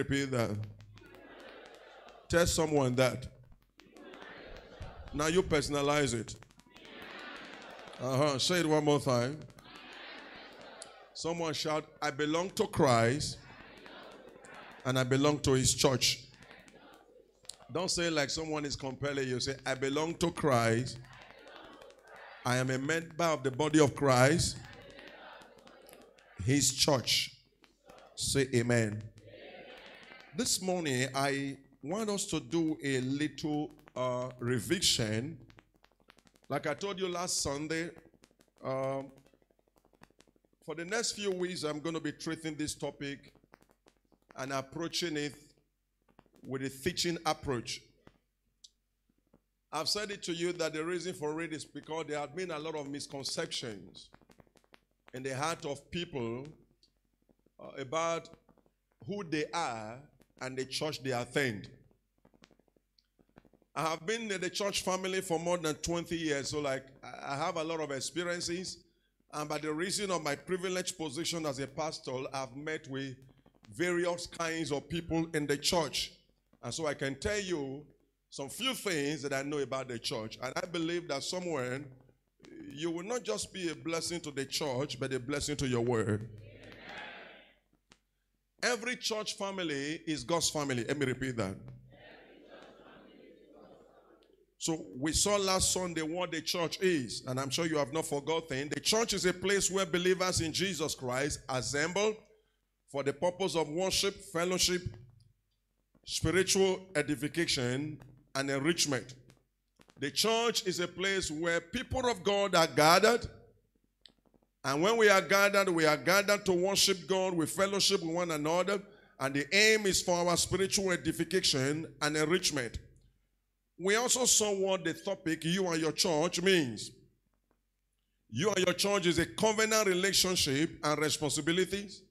Repeat that. Tell someone that. Now you personalize it. Uh huh. Say it one more time. Someone shout, I belong to Christ and I belong to his church. Don't say like someone is compelling you. Say, I belong to Christ. I am a member of the body of Christ, his church. Say amen. This morning, I want us to do a little uh, revision. Like I told you last Sunday, um, for the next few weeks, I'm going to be treating this topic and approaching it with a teaching approach. I've said it to you that the reason for it is because there have been a lot of misconceptions in the heart of people uh, about who they are and the church they attend. I have been in the church family for more than 20 years, so like I have a lot of experiences. And by the reason of my privileged position as a pastor, I've met with various kinds of people in the church. And so I can tell you some few things that I know about the church. And I believe that somewhere you will not just be a blessing to the church, but a blessing to your word. Every church family is God's family. Let me repeat that. So we saw last Sunday what the church is, and I'm sure you have not forgotten. The church is a place where believers in Jesus Christ assemble for the purpose of worship, fellowship, spiritual edification, and enrichment. The church is a place where people of God are gathered. And when we are gathered, we are gathered to worship God, we fellowship with one another. And the aim is for our spiritual edification and enrichment. We also saw what the topic, you and your church, means. You and your church is a covenant relationship and responsibilities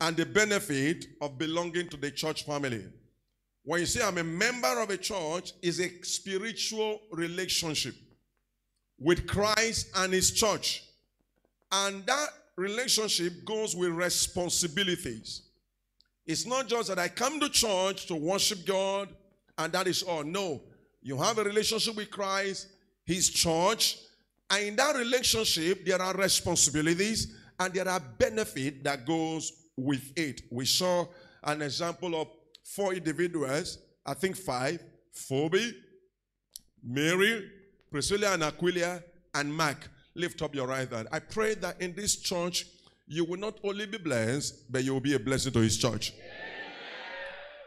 and the benefit of belonging to the church family. When you say I'm a member of a church, is a spiritual relationship with Christ and his church. And that relationship goes with responsibilities. It's not just that I come to church to worship God and that is all. No. You have a relationship with Christ, his church, and in that relationship there are responsibilities and there are benefit that goes with it. We saw an example of four individuals, I think five, Phoebe, Mary, Priscilla and Aquila, and Mark. Lift up your right hand. I pray that in this church, you will not only be blessed, but you will be a blessing to his church.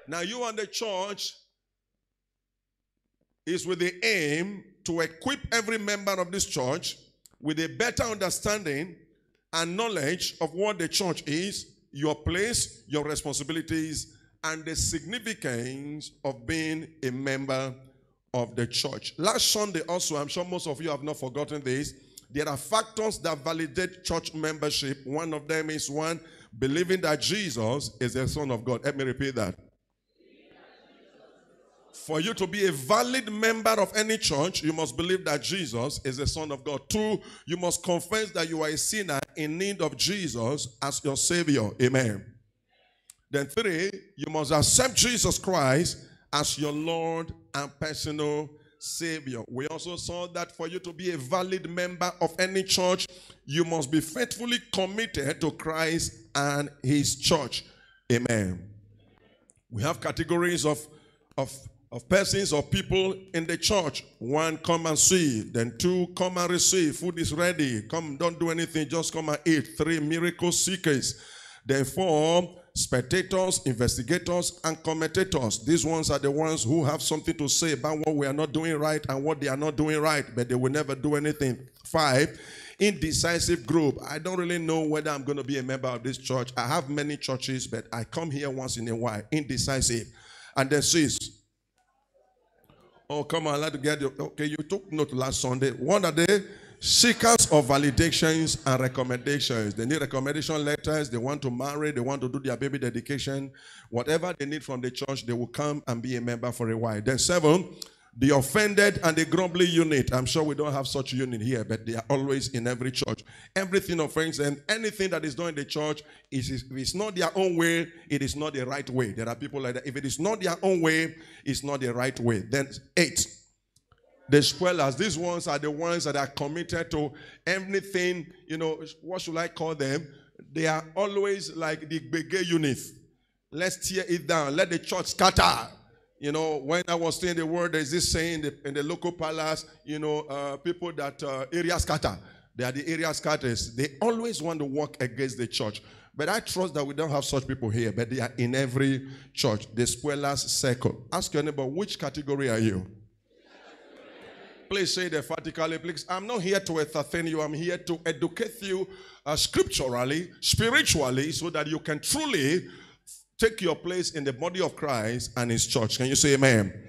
Now, you and the church is with the aim to equip every member of this church with a better understanding and knowledge of what the church is, your place, your responsibilities, and the significance of being a member of the church. Last Sunday, also, I'm sure most of you have not forgotten this. There are factors that validate church membership. One of them is one, believing that Jesus is the Son of God. Let me repeat that. For you to be a valid member of any church, you must believe that Jesus is the Son of God. Two, you must confess that you are a sinner in need of Jesus as your Savior. Amen. Then, three, you must accept Jesus Christ as your Lord and personal Savior. We also saw that for you to be a valid member of any church, you must be faithfully committed to Christ and His church. Amen. We have categories of, of of persons or people in the church. One, come and see. Then two, come and receive. Food is ready. Come, don't do anything, just come and eat. Three, miracle seekers. Then four, spectators, investigators, and commentators. These ones are the ones who have something to say about what we are not doing right and what they are not doing right, but they will never do anything. Five, indecisive group. I don't really know whether I'm going to be a member of this church. I have many churches, but I come here once in a while. Indecisive. And then six, Oh, come on, let's get it. Okay, you took note last Sunday. What are they? Seekers of validations and recommendations. They need recommendation letters. They want to marry. They want to do their baby dedication. Whatever they need from the church, they will come and be a member for a while. Then, seven, the offended and the grumbling unit. I'm sure we don't have such unit here, but they are always in every church. Everything offends and anything that is done in the church is if it's not their own way, it is not the right way. There are people like that. If it is not their own way, it's not the right way. Then eight. The spoilers, these ones are the ones that are committed to everything, you know, what should I call them? They are always like the Bege unit. Let's tear it down. Let the church scatter. You know, when I was saying the word, there's this saying in the, in the local palace, you know, uh, people that uh, area scatter. They are the area scatters. They always want to work against the church. But I trust that we don't have such people here, but they are in every church. The spoilers circle. Ask your neighbor, which category are you? Please say that vertically, please. I'm not here to entertain you. I'm here to educate you uh, scripturally, spiritually, so that you can truly take your place in the body of Christ and his church. Can you say amen? amen?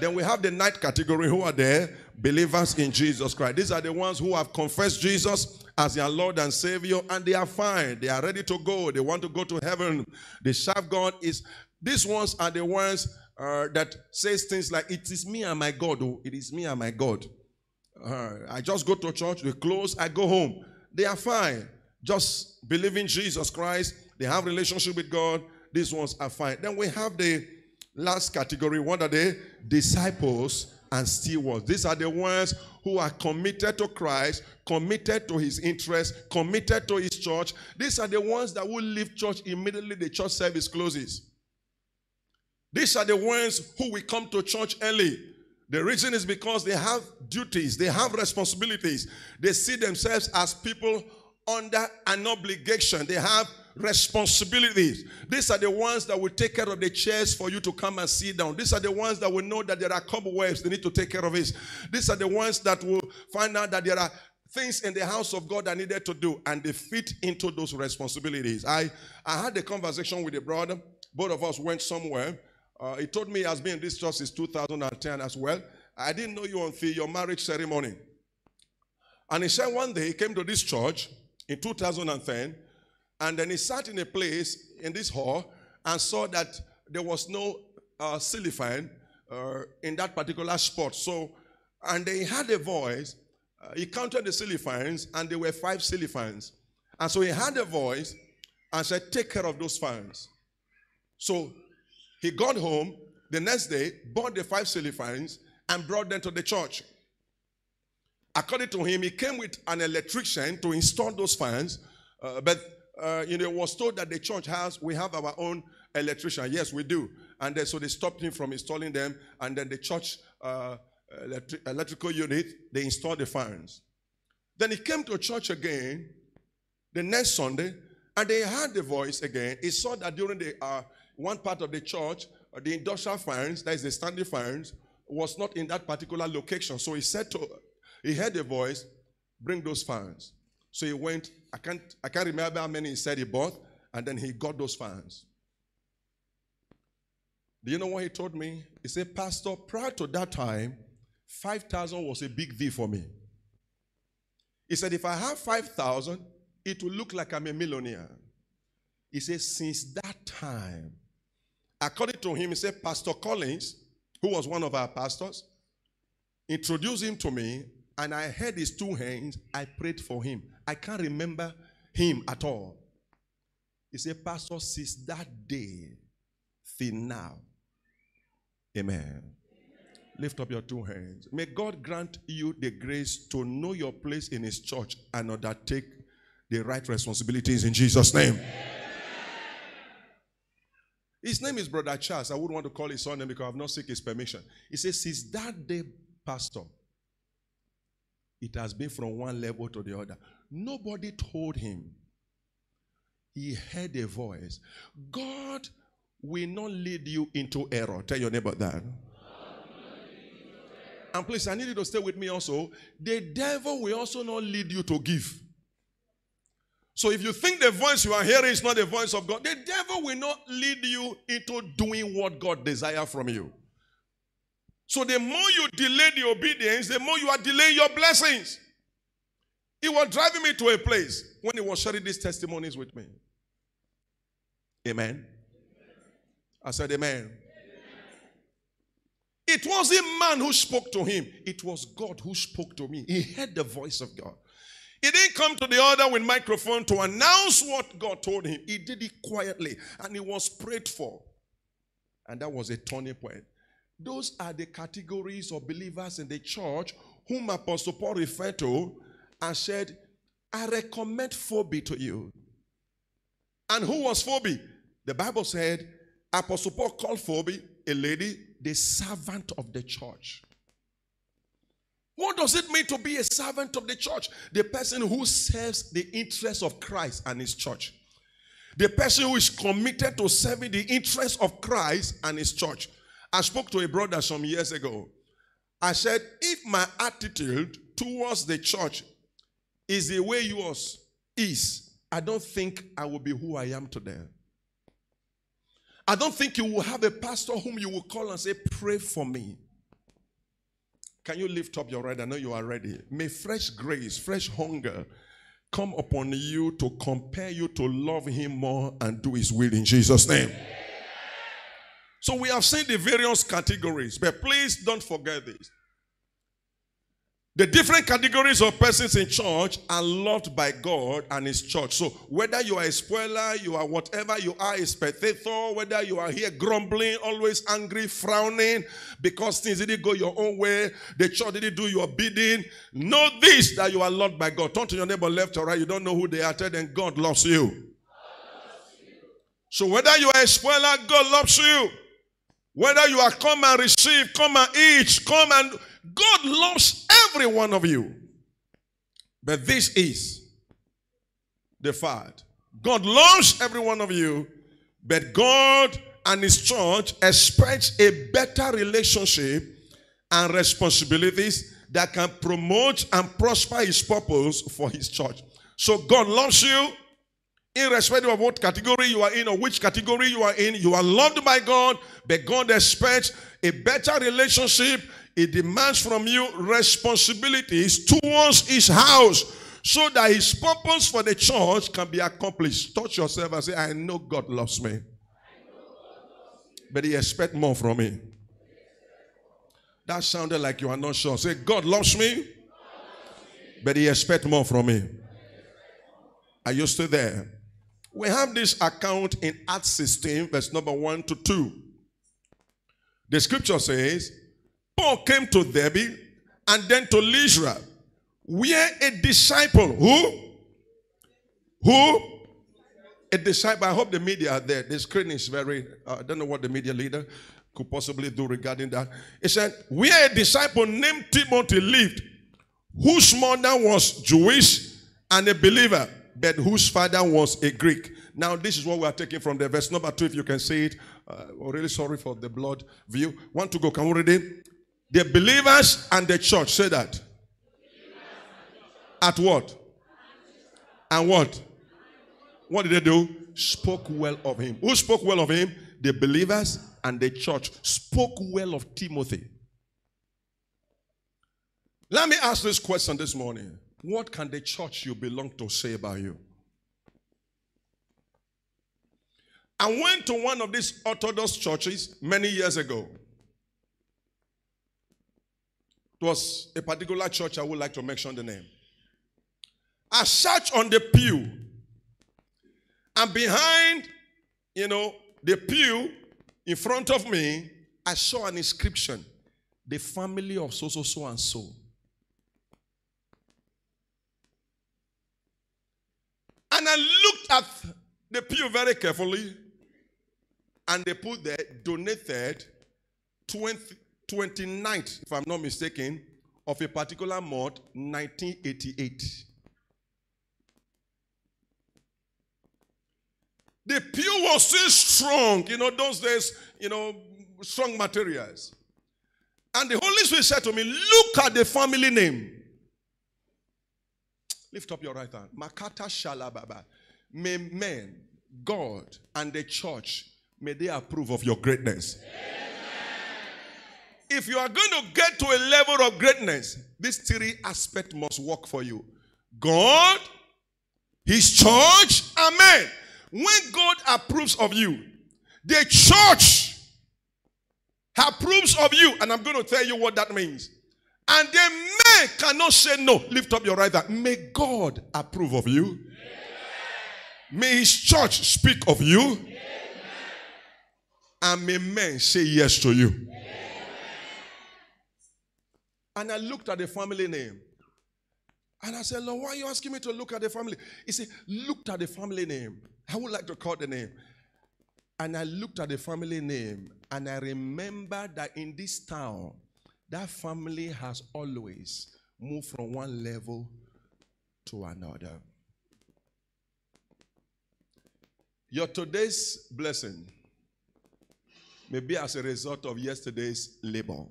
Then we have the ninth category who are there believers in Jesus Christ. These are the ones who have confessed Jesus as their Lord and Savior and they are fine. They are ready to go. They want to go to heaven. They serve God is these ones are the ones uh, that says things like it is me and my God. Oh, it is me and my God. Uh, I just go to church, they close, I go home. They are fine. Just believe in Jesus Christ. They have relationship with God these ones are fine. Then we have the last category. What are they? Disciples and stewards. These are the ones who are committed to Christ, committed to his interest, committed to his church. These are the ones that will leave church immediately the church service closes. These are the ones who will come to church early. The reason is because they have duties, they have responsibilities. They see themselves as people under an obligation. They have responsibilities. These are the ones that will take care of the chairs for you to come and sit down. These are the ones that will know that there are cobwebs they need to take care of it. These are the ones that will find out that there are things in the house of God that needed to do and they fit into those responsibilities. I, I had a conversation with a brother. Both of us went somewhere. Uh, he told me he has been in this church since 2010 as well. I didn't know you until your marriage ceremony. And he said one day he came to this church in 2010 and then he sat in a place in this hall and saw that there was no uh, cellophane uh, in that particular spot. So, and they had a voice. Uh, he counted the cellophanes, and there were five cellophanes. And so he had a voice and said, Take care of those fans. So he got home the next day, bought the five cellophanes, and brought them to the church. According to him, he came with an electrician to install those fans, uh, but uh, you know, was told that the church has, we have our own electrician. Yes, we do. And then, so they stopped him from installing them. And then the church uh, electric, electrical unit, they installed the fans. Then he came to church again the next Sunday, and they heard the voice again. He saw that during the uh, one part of the church, uh, the industrial fans, that is the standing fans, was not in that particular location. So he said to, he heard a voice, bring those fans. So he went, I can't, I can't remember how many he said he bought, and then he got those fans. Do you know what he told me? He said, Pastor, prior to that time, 5,000 was a big deal for me. He said, if I have 5,000, it will look like I'm a millionaire. He said, since that time, according to him, he said, Pastor Collins, who was one of our pastors, introduced him to me, and I held his two hands. I prayed for him. I can't remember him at all. He said, Pastor, since that day till now. Amen. Lift up your two hands. May God grant you the grace to know your place in His church and undertake the right responsibilities in Jesus' name. His name is Brother Charles. I wouldn't want to call his son name because I've not seek his permission. He says, Since that day, Pastor, it has been from one level to the other. Nobody told him. He heard a voice. God will not lead you into error. Tell your neighbor that. And please, I need you to stay with me also. The devil will also not lead you to give. So if you think the voice you are hearing is not the voice of God, the devil will not lead you into doing what God desires from you. So the more you delay the obedience, the more you are delaying your blessings. He was driving me to a place when he was sharing these testimonies with me. Amen. I said, Amen. Amen. It wasn't man who spoke to him, it was God who spoke to me. He heard the voice of God. He didn't come to the other with microphone to announce what God told him. He did it quietly and he was prayed for. And that was a turning point. Those are the categories of believers in the church whom Apostle Paul referred to and said, I recommend Phoebe to you. And who was Phoebe? The Bible said Apostle Paul called Phoebe a lady, the servant of the church. What does it mean to be a servant of the church? The person who serves the interests of Christ and his church. The person who is committed to serving the interests of Christ and his church. I spoke to a brother some years ago. I said, if my attitude towards the church is the way yours is, I don't think I will be who I am today. I don't think you will have a pastor whom you will call and say, Pray for me. Can you lift up your right? I know you are ready. May fresh grace, fresh hunger come upon you to compare you to love Him more and do His will in Jesus' name. So we have seen the various categories, but please don't forget this. The different categories of persons in church are loved by God and His church. So, whether you are a spoiler, you are whatever you are, a spectator, whether you are here grumbling, always angry, frowning because things didn't go your own way, the church didn't do your bidding, know this that you are loved by God. Turn to your neighbor left or right, you don't know who they are, tell them God loves you. God loves you. So, whether you are a spoiler, God loves you. Whether you are come and receive, come and eat, come and God loves every one of you. But this is the fact. God loves every one of you, but God and His church expects a better relationship and responsibilities that can promote and prosper His purpose for His church. So God loves you, irrespective of what category you are in or which category you are in. You are loved by God, but God expects a better relationship it demands from you responsibilities towards his house so that his purpose for the church can be accomplished. Touch yourself and say, I know God loves me. But he expects more from me. That sounded like you are not sure. Say, God loves me, but he expects more from me. Are you still there? We have this account in Acts 16, verse number 1 to 2. The scripture says, Paul came to Derbe and then to Lystra, where a disciple, who? Who? A disciple. I hope the media are there. The screen is very, uh, I don't know what the media leader could possibly do regarding that. He said, where a disciple named Timothy lived, whose mother was Jewish and a believer, but whose father was a Greek. Now, this is what we are taking from the verse number two, if you can see it. Uh, we're really sorry for the blood view. Want to go? Can we read it? The believers and the church say that. At what? And what? What did they do? Spoke well of him. Who spoke well of him? The believers and the church spoke well of Timothy. Let me ask this question this morning. What can the church you belong to say about you? I went to one of these Orthodox churches many years ago. Was a particular church, I would like to mention the name. I sat on the pew, and behind, you know, the pew in front of me, I saw an inscription the family of so, so, so, and so. And I looked at the pew very carefully, and they put there donated 20, 29th, if I'm not mistaken, of a particular month, 1988. The pew was still strong, you know, those days, you know, strong materials. And the Holy Spirit said to me, Look at the family name. Lift up your right hand. Makata Shalababa. May men, God, and the church, may they approve of your greatness. Yeah if you are going to get to a level of greatness, these three aspects must work for you God, His church, Amen. When God approves of you, the church approves of you. And I'm going to tell you what that means. And the man cannot say no. Lift up your right hand. May God approve of you. May his church speak of you. Amen. And may men say yes to you. And I looked at the family name. And I said, Lord, why are you asking me to look at the family? He said, Looked at the family name. I would like to call the name. And I looked at the family name and I remember that in this town, that family has always moved from one level to another. Your today's blessing may be as a result of yesterday's labor.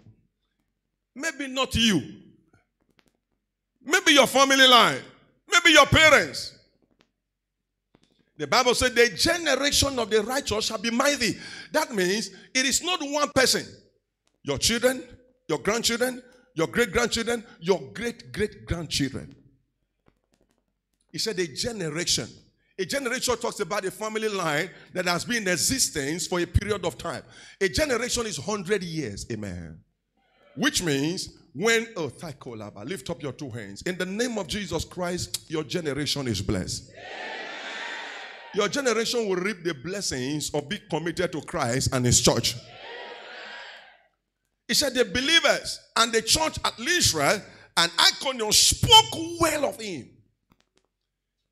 Maybe not you. Maybe your family line. Maybe your parents. The Bible said the generation of the righteous shall be mighty. That means it is not one person. Your children, your grandchildren, your great grandchildren, your great great grandchildren. He said a generation. A generation talks about a family line that has been in existence for a period of time. A generation is 100 years. Amen. Which means when, oh, Thakolaba, lift up your two hands. In the name of Jesus Christ, your generation is blessed. Your generation will reap the blessings of being committed to Christ and His church. He said the believers and the church at Lystra and Iconium spoke well of him.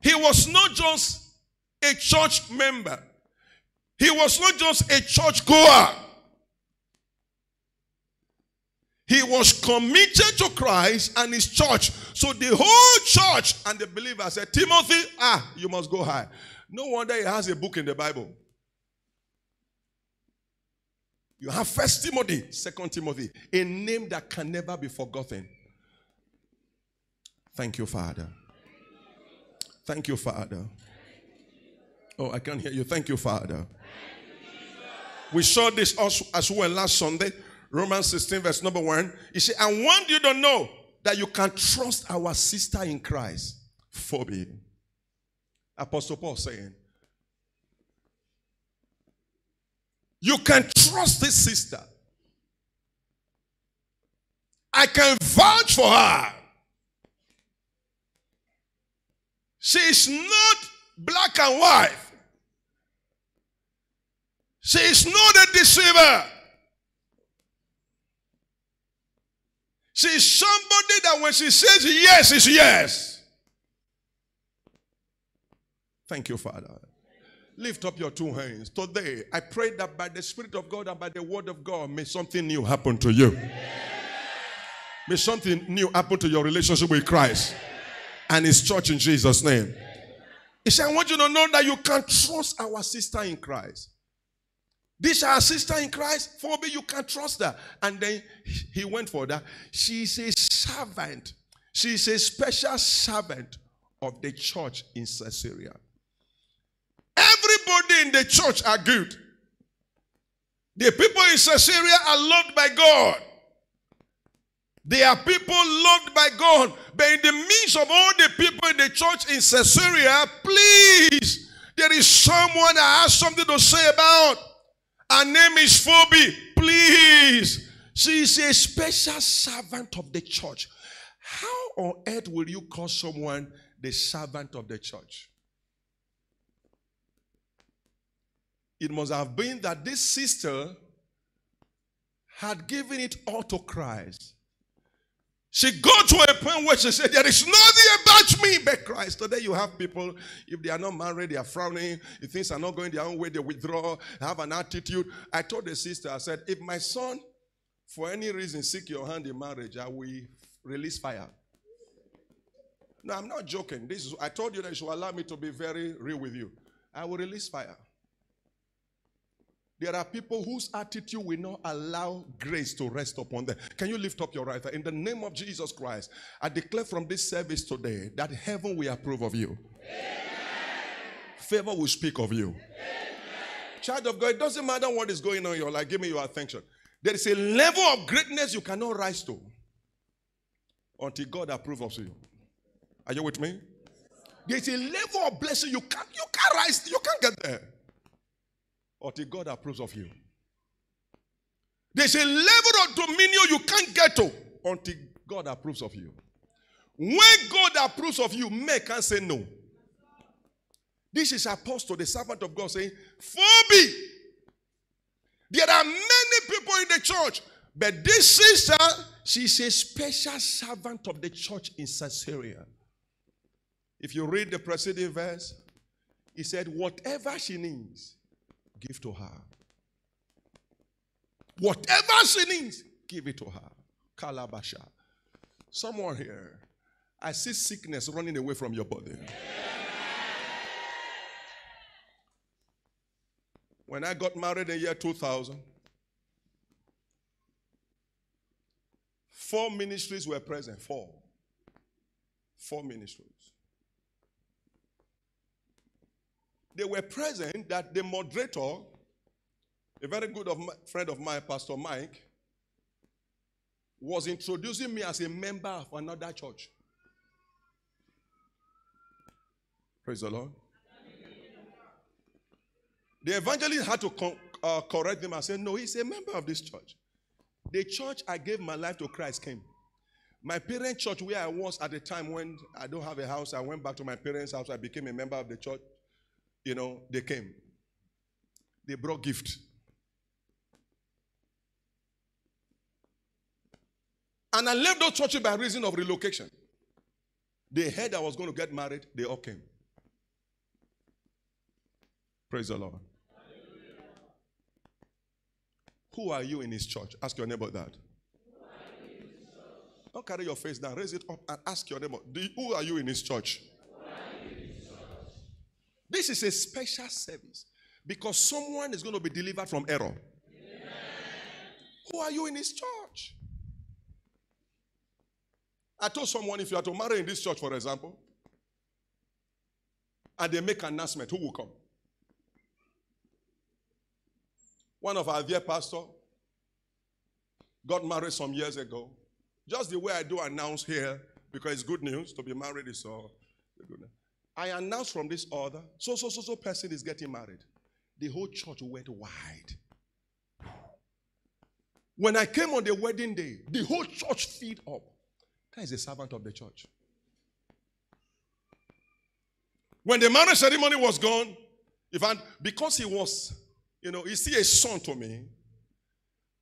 He was not just a church member. He was not just a church goer. He was committed to Christ and his church. So the whole church and the believers said, Timothy, ah, you must go high. No wonder he has a book in the Bible. You have First Timothy, Second Timothy, a name that can never be forgotten. Thank you, Father. Thank you, Father. Oh, I can't hear you. Thank you, Father. We saw this also as well last Sunday. Romans 16, verse number 1. He said, I want you to know that you can trust our sister in Christ. Phoebe. Apostle Paul saying, You can trust this sister. I can vouch for her. She is not black and white. She is not a deceiver. She is somebody that when she says yes, is yes. Thank you, Father. Lift up your two hands. Today, I pray that by the Spirit of God and by the Word of God, may something new happen to you. May something new happen to your relationship with Christ and His church in Jesus' name. He said, I want you to know that you can trust our sister in Christ. This our sister in Christ, me, you can trust her. And then he went for that. She is a servant. She is a special servant of the church in Cenchrea. Everybody in the church are good. The people in Cenchrea are loved by God. They are people loved by God. But in the midst of all the people in the church in Cenchrea, please, there is someone that has something to say about. Her name is Phoebe. Please. She is a special servant of the church. How on earth will you call someone the servant of the church? it must have been that this sister had given it all to Christ. She got to a point where she said, There is nothing about me but Christ. Today you have people, if they are not married, they are frowning. If things are not going their own way, they withdraw, have an attitude. I told the sister, I said, If my son, for any reason, seek your hand in marriage, I will release fire. No, I'm not joking. This is I told you that you should allow me to be very real with you. I will release fire. There are people whose attitude will not allow grace to rest upon them. Can you lift up your right hand? In the name of Jesus Christ, I declare from this service today that heaven will approve of you. Amen. Favor will speak of you. Amen. Child of God, it doesn't matter what is going on in your life. Give me your attention. There is a level of greatness you cannot rise to until God approves of you. Are you with me? There's a level of blessing you can't you can't rise, you can't get there until God approves of you. There's a level of dominion you can't get to until God approves of you. When God approves of you, men can't say no. This is Apostle, the servant of God, saying, Phoebe. There are many people in the church, but this sister, she's a special servant of the church in Cenchrea. If you read the preceding verse, he said, Whatever she needs, give to her. Whatever she needs, give it to her. Kalabasha. Someone here, I see sickness running away from your body. When I got married in the year 2000, four ministries were present. Four. Four ministries. They were present that the moderator, a very good of my, friend of mine, Pastor Mike, was introducing me as a member of another church. Praise the Lord. The evangelist had to uh, correct him and say, No, he's a member of this church. The church I gave my life to Christ came. My parent church, where I was at the time when I don't have a house, I went back to my parents' house. I became a member of the church. You know, they came. They brought gift. And I left those churches by reason of relocation. They heard I was going to get married. They all came. Praise the Lord. Who are you in his church? Ask your neighbor that. Don't carry your face down. Raise it up and ask your neighbor, who are you in his church? This is a special service because someone is going to be delivered from error. Amen. Who are you in his church? I told someone if you are to marry in this church, for example, and they make an announcement, who will come? One of our dear pastor got married some years ago. Just the way I do announce here, because it's good news to be married is so good. I announced from this order, so so so so person is getting married. The whole church went wide. When I came on the wedding day, the whole church filled up. That is a servant of the church. When the marriage ceremony was gone, I, because he was you know, he a son to me?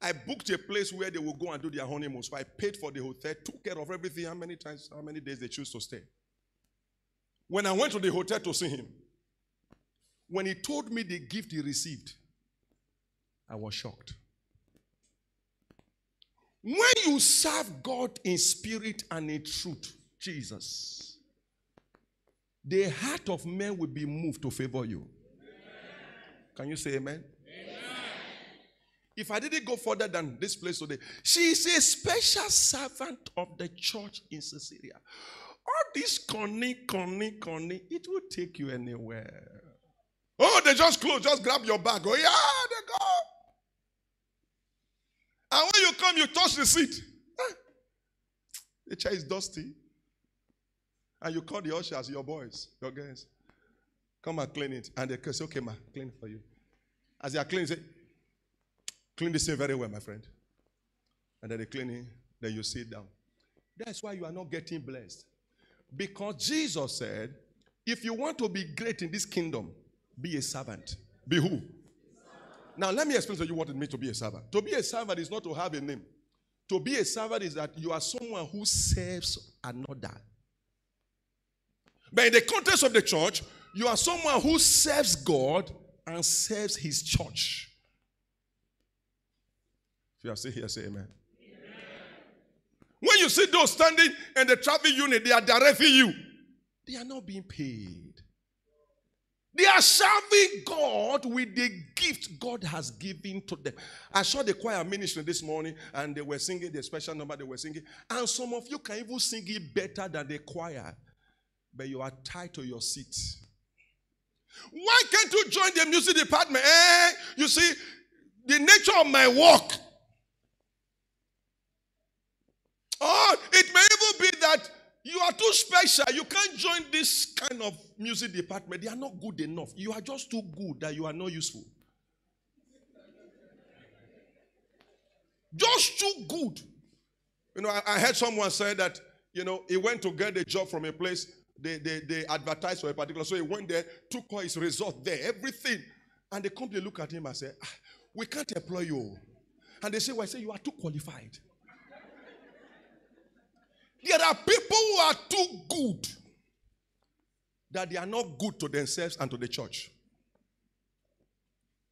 I booked a place where they will go and do their honeymoon. So I paid for the hotel, took care of everything, how many times, how many days they choose to stay. When I went to the hotel to see him, when he told me the gift he received, I was shocked. When you serve God in spirit and in truth, Jesus, the heart of men will be moved to favor you. Can you say amen? amen? If I didn't go further than this place today, she is a special servant of the church in Cenchrea. All this conny, conny, conny, it will take you anywhere. Oh, they just close, just grab your bag. Oh, yeah, they go. And when you come, you touch the seat. Ah, the chair is dusty. And you call the ushers, your boys, your guys. Come and clean it. And they say, okay, ma, clean for you. As they are cleaning, say, clean this thing very well, my friend. And then they clean it, then you sit down. That's why you are not getting blessed. Because Jesus said, if you want to be great in this kingdom, be a servant. Be who? Now, let me explain to you what it means to be a servant. To be a servant is not to have a name. To be a servant is that you are someone who serves another. But in the context of the church, you are someone who serves God and serves his church. If you are still here, say amen. When you see those standing in the traffic unit, they are directing you. They are not being paid. They are serving God with the gift God has given to them. I saw the choir ministry this morning and they were singing the special number they were singing. And some of you can even sing it better than the choir, but you are tied to your seat. Why can't you join the music department? Eh? You see, the nature of my work. Oh, it may even be that you are too special. You can't join this kind of music department. They are not good enough. You are just too good that you are not useful. Just too good. You know, I, I heard someone say that, you know, he went to get a job from a place, they, they, they advertised for a particular, so he went there, took all his result there, everything. And the company look at him and say, ah, we can't employ you. And they say, well, I say, you are too qualified. There are people who are too good that they are not good to themselves and to the church.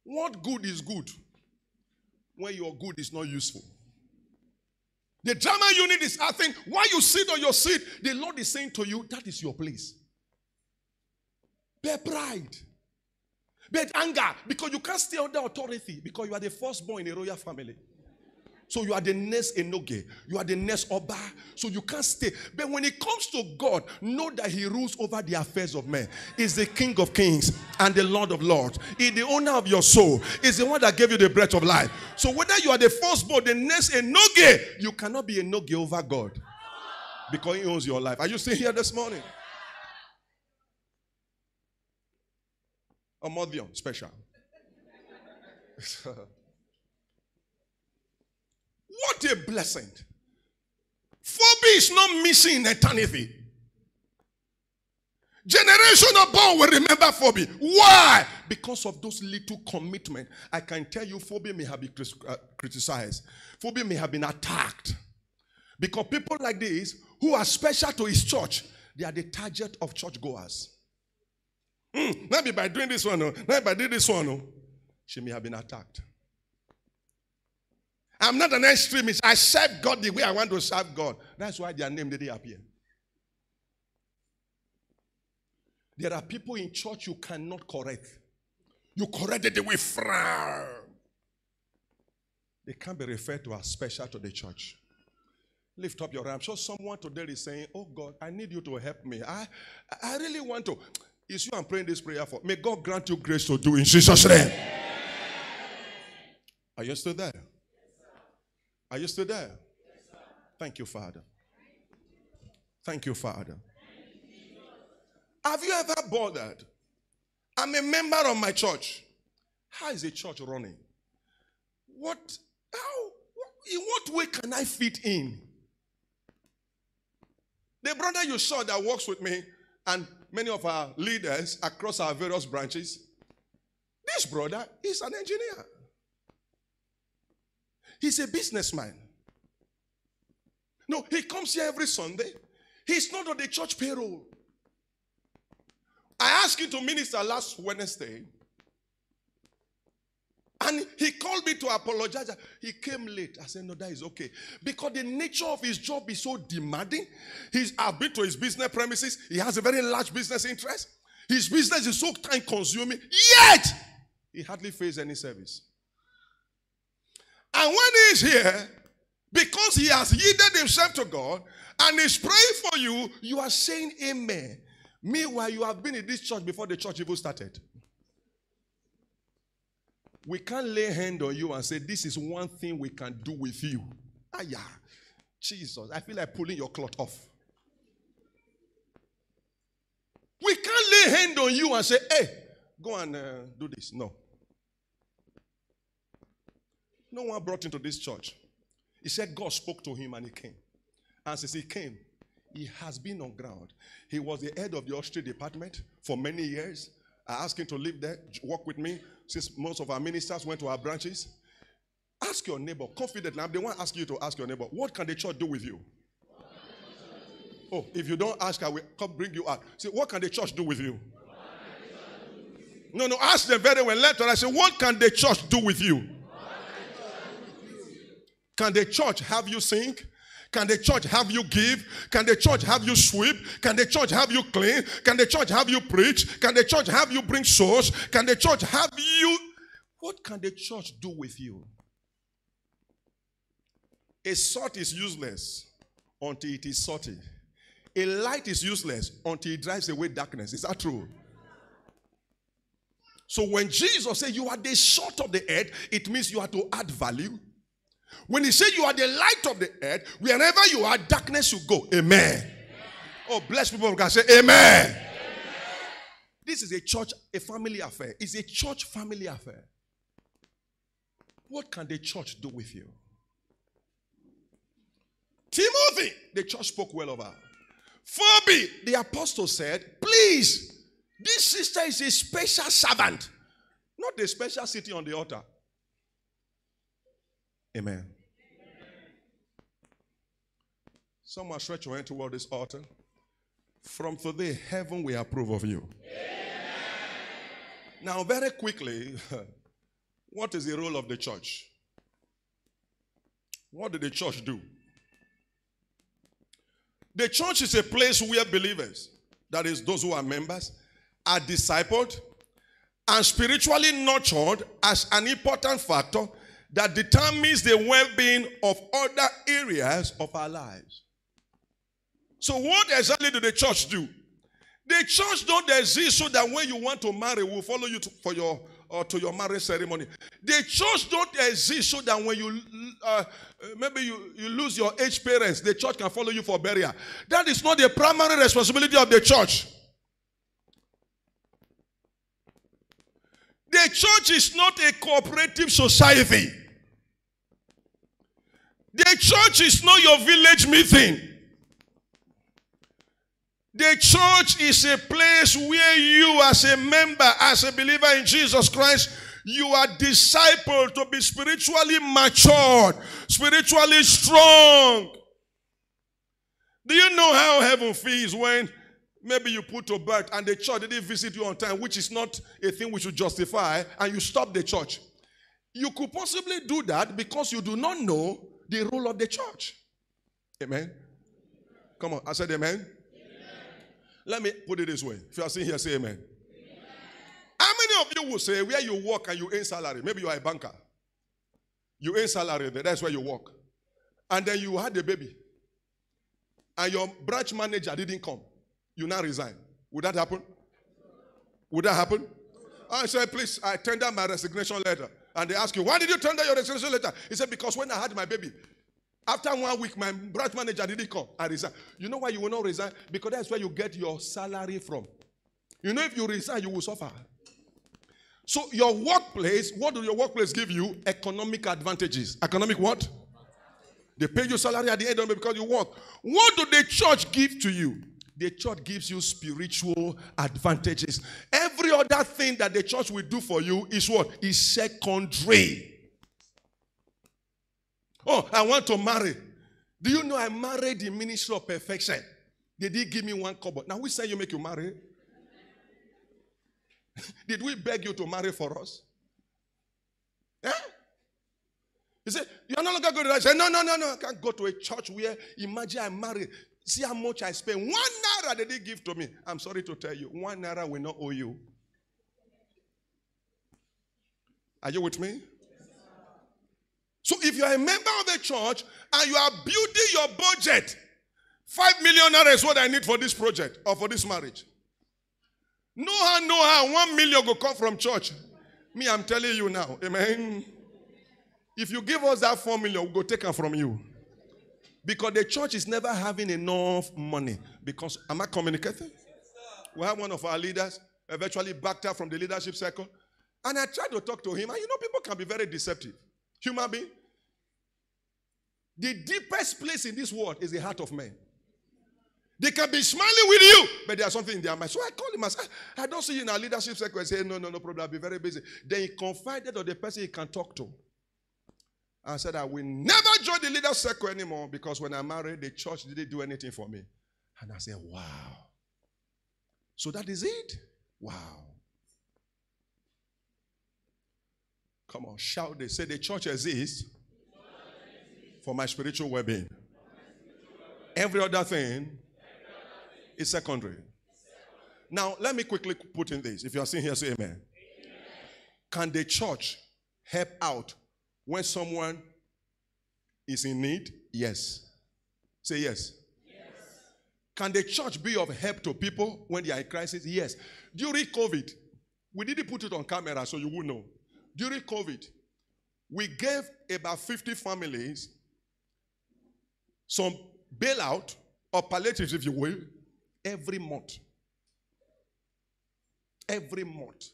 What good is good when your good is not useful? The drama unit is asking, why you sit on your seat? The Lord is saying to you, that is your place. Bear pride. Bear anger because you can't stay under authority because you are the firstborn in a royal family. So you are the next Enogie. You are the next Oba. So you can't stay. But when it comes to God, know that He rules over the affairs of men. He's the King of kings and the Lord of lords. He's the owner of your soul. He's the one that gave you the breath of life. So whether you are the firstborn, the next Enogie, you cannot be Enogie over God. Because He owns your life. Are you still here this morning? A Omodion, special. What a blessing. Phoebe is not missing in eternity. Generation of born will remember Phoebe. Why? Because of those little commitment. I can tell you, phobia may have been uh, criticized. Phoebe may have been attacked. Because people like this, who are special to his church, they are the target of churchgoers. Mm, maybe by doing this one, oh, maybe by doing this one, she may have been attacked. I'm not an extremist. I serve God the way I want to serve God. That's why their name didn't appear. There are people in church you cannot correct. You correct it, they will frown. They can't be referred to as special to the church. Lift up your. I'm sure someone today is saying, Oh God, I need you to help me. I, I really want to. Is you I'm praying this prayer for. May God grant you grace to do in Jesus' name. Are you still there? Are you still there? Thank you, Father. Thank you, Father. Have you ever bothered? I'm a member of my church. How is a church running? What, how, in what way can I fit in? The brother you saw that works with me and many of our leaders across our various branches, this brother is an engineer. He's a businessman. No, he comes here every Sunday. He's not on the church payroll. I asked him to minister last Wednesday. And he called me to apologize. He came late. I said, No, that is okay. Because the nature of his job is so demanding. He's I've been to his business premises. He has a very large business interest. His business is so time consuming. Yet, he hardly pays any service. And when he's here, because he has yielded himself to God and he's praying for you, you are saying amen. Meanwhile, you have been in this church before the church even started. We can't lay hand on you and say, This is one thing we can do with you. Ah. Jesus, I feel like pulling your cloth off. We can't lay hand on you and say, Hey, go and uh, do this. No. No one brought him to this church. He said God spoke to him and he came. And since he came, he has been on ground. He was the head of the Austria department for many years. I asked him to live there, work with me, since most of our ministers went to our branches. Ask your neighbor, confidently. I'm the one asking you to ask your neighbor, what can the church do with you? Oh, if you don't ask, I will come bring you out. Say, what can the church do with you? No, no, ask them very well. Later, I say, what can the church do with you? Can the church have you sing? Can the church have you give? Can the church have you sweep? Can the church have you clean? Can the church have you preach? Can the church have you bring souls? Can the church have you? What can the church do with you? A salt is useless until it is salty. A light is useless until it drives away darkness. Is that true? So when Jesus said you are the salt of the earth, it means you are to add value. When he said you are the light of the earth, wherever you are, darkness will go. Amen. amen. Oh, bless people of God. Say amen. amen. This is a church, a family affair. It's a church family affair. What can the church do with you? Timothy, the church spoke well of her. Phoebe, the apostle said, please, this sister is a special servant, not a special city on the altar. Amen. Someone stretch your hand toward this altar. From today, heaven will approve of you. Now, very quickly, what is the role of the church? What did the church do? The church is a place where believers, that is, those who are members, are discipled and spiritually nurtured as an important factor that determines the well being of other areas of our lives. So, what exactly do the church do? The church don't exist so that when you want to marry, we'll follow you to, for your or to your marriage ceremony. The church don't exist so that when you uh, maybe you, you lose your aged parents, the church can follow you for burial. That is not the primary responsibility of the church. The church is not a cooperative society. The church is not your village meeting. The church is a place where you, as a member, as a believer in Jesus Christ, you are discipled to be spiritually matured, spiritually strong. Do you know how heaven feels when maybe you put to birth and the church didn't visit you on time, which is not a thing we should justify, and you stop the church? You could possibly do that because you do not know the role of the church. Amen. Come on, I said amen. Let me put it this way. If you are sitting here, say amen. amen. How many of you will say where you work and you earn salary? Maybe you are a banker. You earn salary there, that's where you work. And then you had a baby. And your branch manager didn't come. You now resign. Would that happen? Would that happen? I said, please, I tender my resignation letter. And they ask you, why did you tender your resignation letter? He said, because when I had my baby, after one week, my branch manager didn't come. I resigned. You know why you will not resign? Because that's where you get your salary from. You know, if you resign, you will suffer. So your workplace, what do your workplace give you? Economic advantages. Economic what? They pay you salary at the end of it because you work. What do the church give to you? The church gives you spiritual advantages. Every other thing that the church will do for you is what? Is secondary. Oh, I want to marry. Do you know I married the ministry of perfection? They did give me one couple. Now, we say you make you marry? did we beg you to marry for us? Yeah? He said, You're no longer going to I said, No, no, no, no. I can't go to a church where imagine I marry. See how much I spend. One naira they did give to me. I'm sorry to tell you, one naira will not owe you. Are you with me? So if you are a member of the church and you are building your budget, five million naira is what I need for this project or for this marriage. No how, no how, one million will come from church. Me, I'm telling you now, amen. If you give us that four million, we'll go take them from you. Because the church is never having enough money. Because, am I communicating? We have one of our leaders eventually backed out from the leadership circle. And I tried to talk to him, and you know, people can be very deceptive. Human being. The deepest place in this world is the heart of man. They can be smiling with you, but there's something in their mind. So I called him and said, I don't see you in our leadership circle. He said, No, no, no problem. I'll be very busy. Then he confided on the person he can talk to. I said, I will never join the leader circle anymore because when I married, the church didn't do anything for me. And I said, Wow. So that is it? Wow. Come on, shout this. Say, The church exists for my spiritual well being. Every other thing is secondary. Now, let me quickly put in this. If you are sitting here, say amen. amen. Can the church help out when someone is in need? Yes. Say yes. yes. Can the church be of help to people when they are in crisis? Yes. During COVID, we didn't put it on camera so you would know. During COVID, we gave about 50 families some bailout or palliatives, if you will, every month. Every month.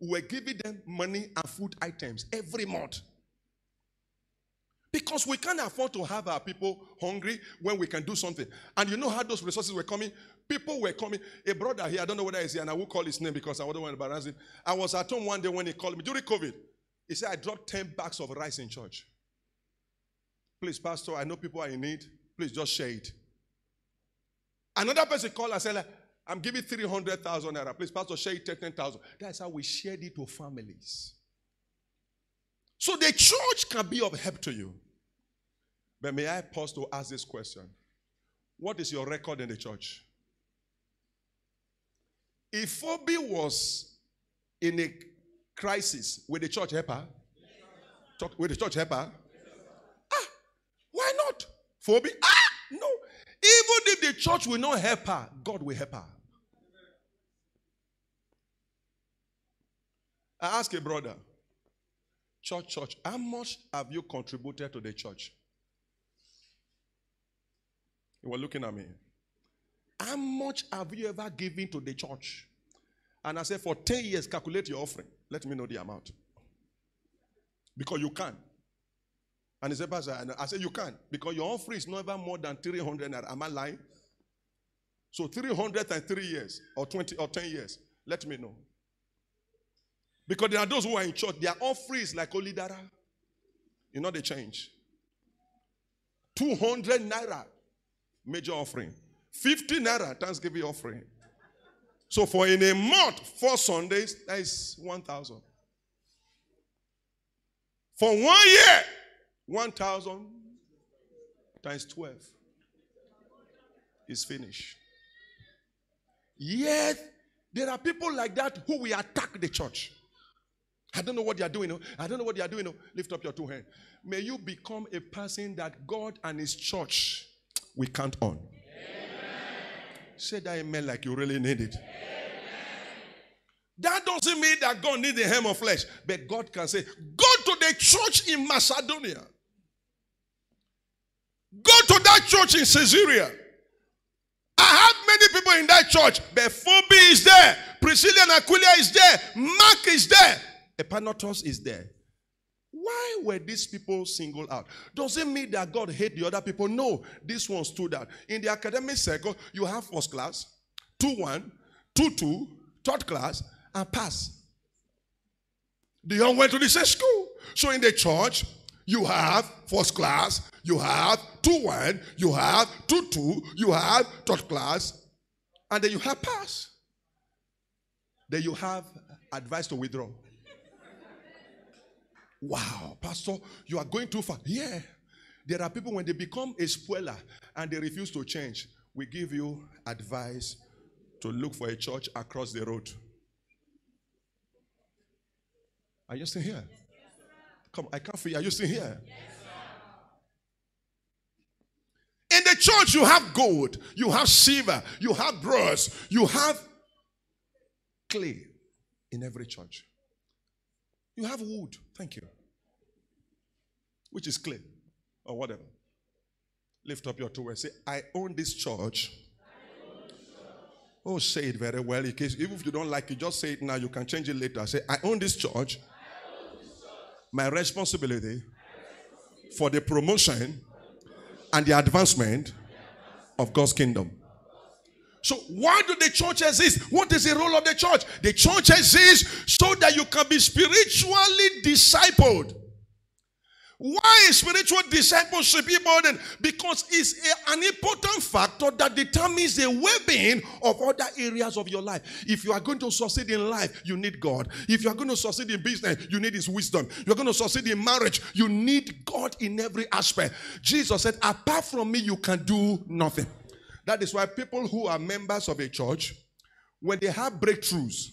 We were giving them money and food items every month. Because we can't afford to have our people hungry when we can do something. And you know how those resources were coming? People were coming. A brother here, I don't know whether he's here, and I will call his name because I wouldn't want to embarrass him. I was at home one day when he called me during COVID. He said, I dropped 10 bags of rice in church. Please, Pastor, I know people are in need. Please just share it. Another person called and said, I'm giving 300,000 naira. Please, Pastor, share it 10,000. That's how we shared it to families. So the church can be of help to you. But may I pause to ask this question? What is your record in the church? If Phoebe was in a crisis, with the church help her? Talk, with the church help her? Ah, why not? Phoebe? Ah, no. Even if the church will not help her, God will help her. I ask a brother, church, church, how much have you contributed to the church? You were looking at me. How much have you ever given to the church? And I said, for 10 years, calculate your offering. Let me know the amount. Because you can. And he said, Pastor, I said, you can. Because your offering is never more than 300 Am I lying? So 300 and 3 years, or 20 or 10 years. Let me know. Because there are those who are in church, their offering is like only dara. You know the change. 200 naira, major offering. 50 naira, Thanksgiving offering. So for in a month, four Sundays, that is 1,000. For one year, 1,000 times 12 is finished. Yet, there are people like that who will attack the church. I don't know what they are doing. Oh. I don't know what they are doing. Oh. Lift up your two hands. May you become a person that God and His church we count on. Amen. Say that amen like you really need it. Amen. That doesn't mean that God needs a hem of flesh, but God can say, Go to the church in Macedonia. Go to that church in Caesarea. I have many people in that church, but Phoebe is there, Priscilla and Aquila is there, Mark is there. Epaphras is there. Why were these people singled out? Does it mean that God hate the other people? No, this one stood out. In the academic circle, you have first class, 2 1, 2 2, third class, and pass. The young went to the same school. So in the church, you have first class, you have 2 1, you have 2 2, you have third class, and then you have pass. Then you have advice to withdraw. Wow, Pastor, you are going too far. Yeah. There are people when they become a spoiler and they refuse to change, we give you advice to look for a church across the road. Are you still here? Come, I can't feel you. Are you still here? Yes, In the church, you have gold, you have silver, you have brass, you have clay in every church. You have wood. Thank you. Which is clay or whatever. Lift up your two and say, I own this church. Oh, say it very well. In case, even if you don't like it, just say it now. You can change it later. Say, I own this church. My responsibility for the promotion and the advancement of God's kingdom. So, why do the church exist? What is the role of the church? The church exists so that you can be spiritually discipled. Why is spiritual discipleship important? Because it's a, an important factor that determines the well being of other areas of your life. If you are going to succeed in life, you need God. If you are going to succeed in business, you need His wisdom. You're going to succeed in marriage, you need God in every aspect. Jesus said, Apart from me, you can do nothing. That is why people who are members of a church, when they have breakthroughs,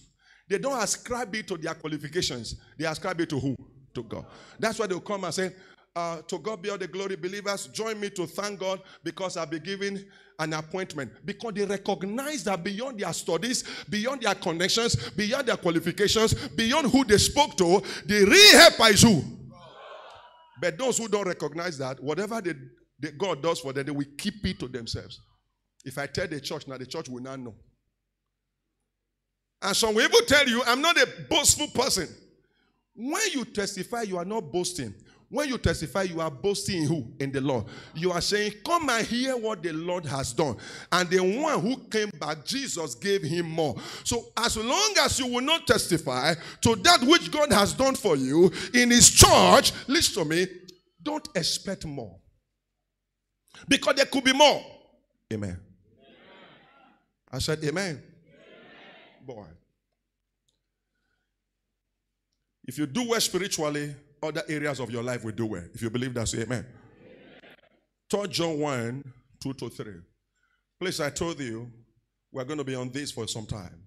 they don't ascribe it to their qualifications, they ascribe it to who? to God. That's why they'll come and say, uh, to God be all the glory, believers. Join me to thank God because I'll be given an appointment. Because they recognize that beyond their studies, beyond their connections, beyond their qualifications, beyond who they spoke to, the real helper is who? But those who don't recognize that, whatever they, they, God does for them, they will keep it to themselves. If I tell the church now, the church will not know. And some even tell you, I'm not a boastful person. When you testify, you are not boasting. When you testify, you are boasting in who? In the Lord. You are saying, Come and hear what the Lord has done. And the one who came back, Jesus gave him more. So, as long as you will not testify to that which God has done for you in his church, listen to me, don't expect more. Because there could be more. Amen. I said, Amen. amen. Boy. If you do well spiritually, other areas of your life will do well. If you believe that, say amen. Third John 1, 2 to 3. Please, I told you we're going to be on this for some time.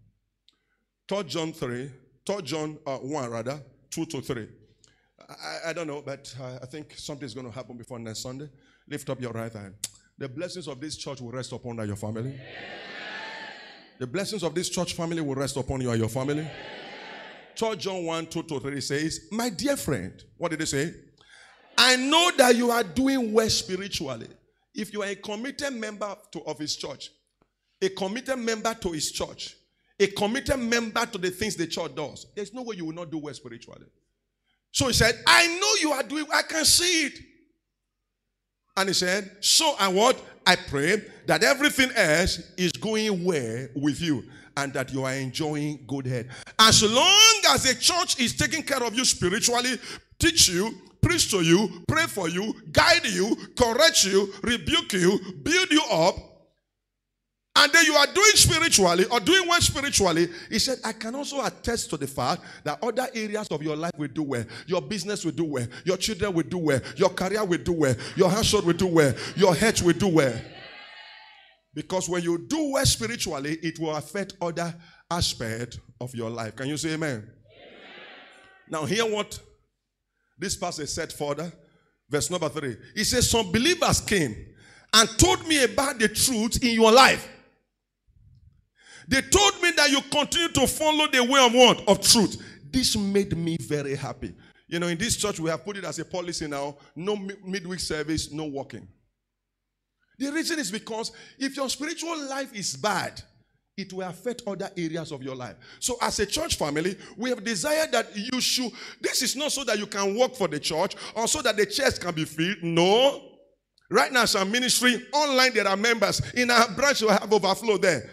Third John 3, Third John uh, 1, rather, 2 to 3. I, I don't know, but uh, I think something's going to happen before next Sunday. Lift up your right hand. The blessings of this church will rest upon your family. The blessings of this church family will rest upon you and your family. 3 John 1 2 to 3 says, My dear friend, what did he say? I know that you are doing well spiritually. If you are a committed member to, of his church, a committed member to his church, a committed member to the things the church does, there's no way you will not do well spiritually. So he said, I know you are doing, I can see it. And he said, So I what? I pray that everything else is going well with you and that you are enjoying good health. As long as the church is taking care of you spiritually, teach you, preach to you, pray for you, guide you, correct you, rebuke you, build you up, and then you are doing spiritually or doing well spiritually, he said, I can also attest to the fact that other areas of your life will do well. Your business will do well. Your children will do well. Your career will do well. Your household will do well. Your health will do well. Because when you do well spiritually, it will affect other aspects of your life. Can you say amen? Now, hear what this passage said further. Verse number three. He says, Some believers came and told me about the truth in your life. They told me that you continue to follow the way of what? Of truth. This made me very happy. You know, in this church, we have put it as a policy now no midweek service, no walking. The reason is because if your spiritual life is bad, it will affect other areas of your life. So, as a church family, we have desired that you should. This is not so that you can work for the church or so that the church can be filled. No. Right now, some ministry online, there are members. In our branch, we have overflow there.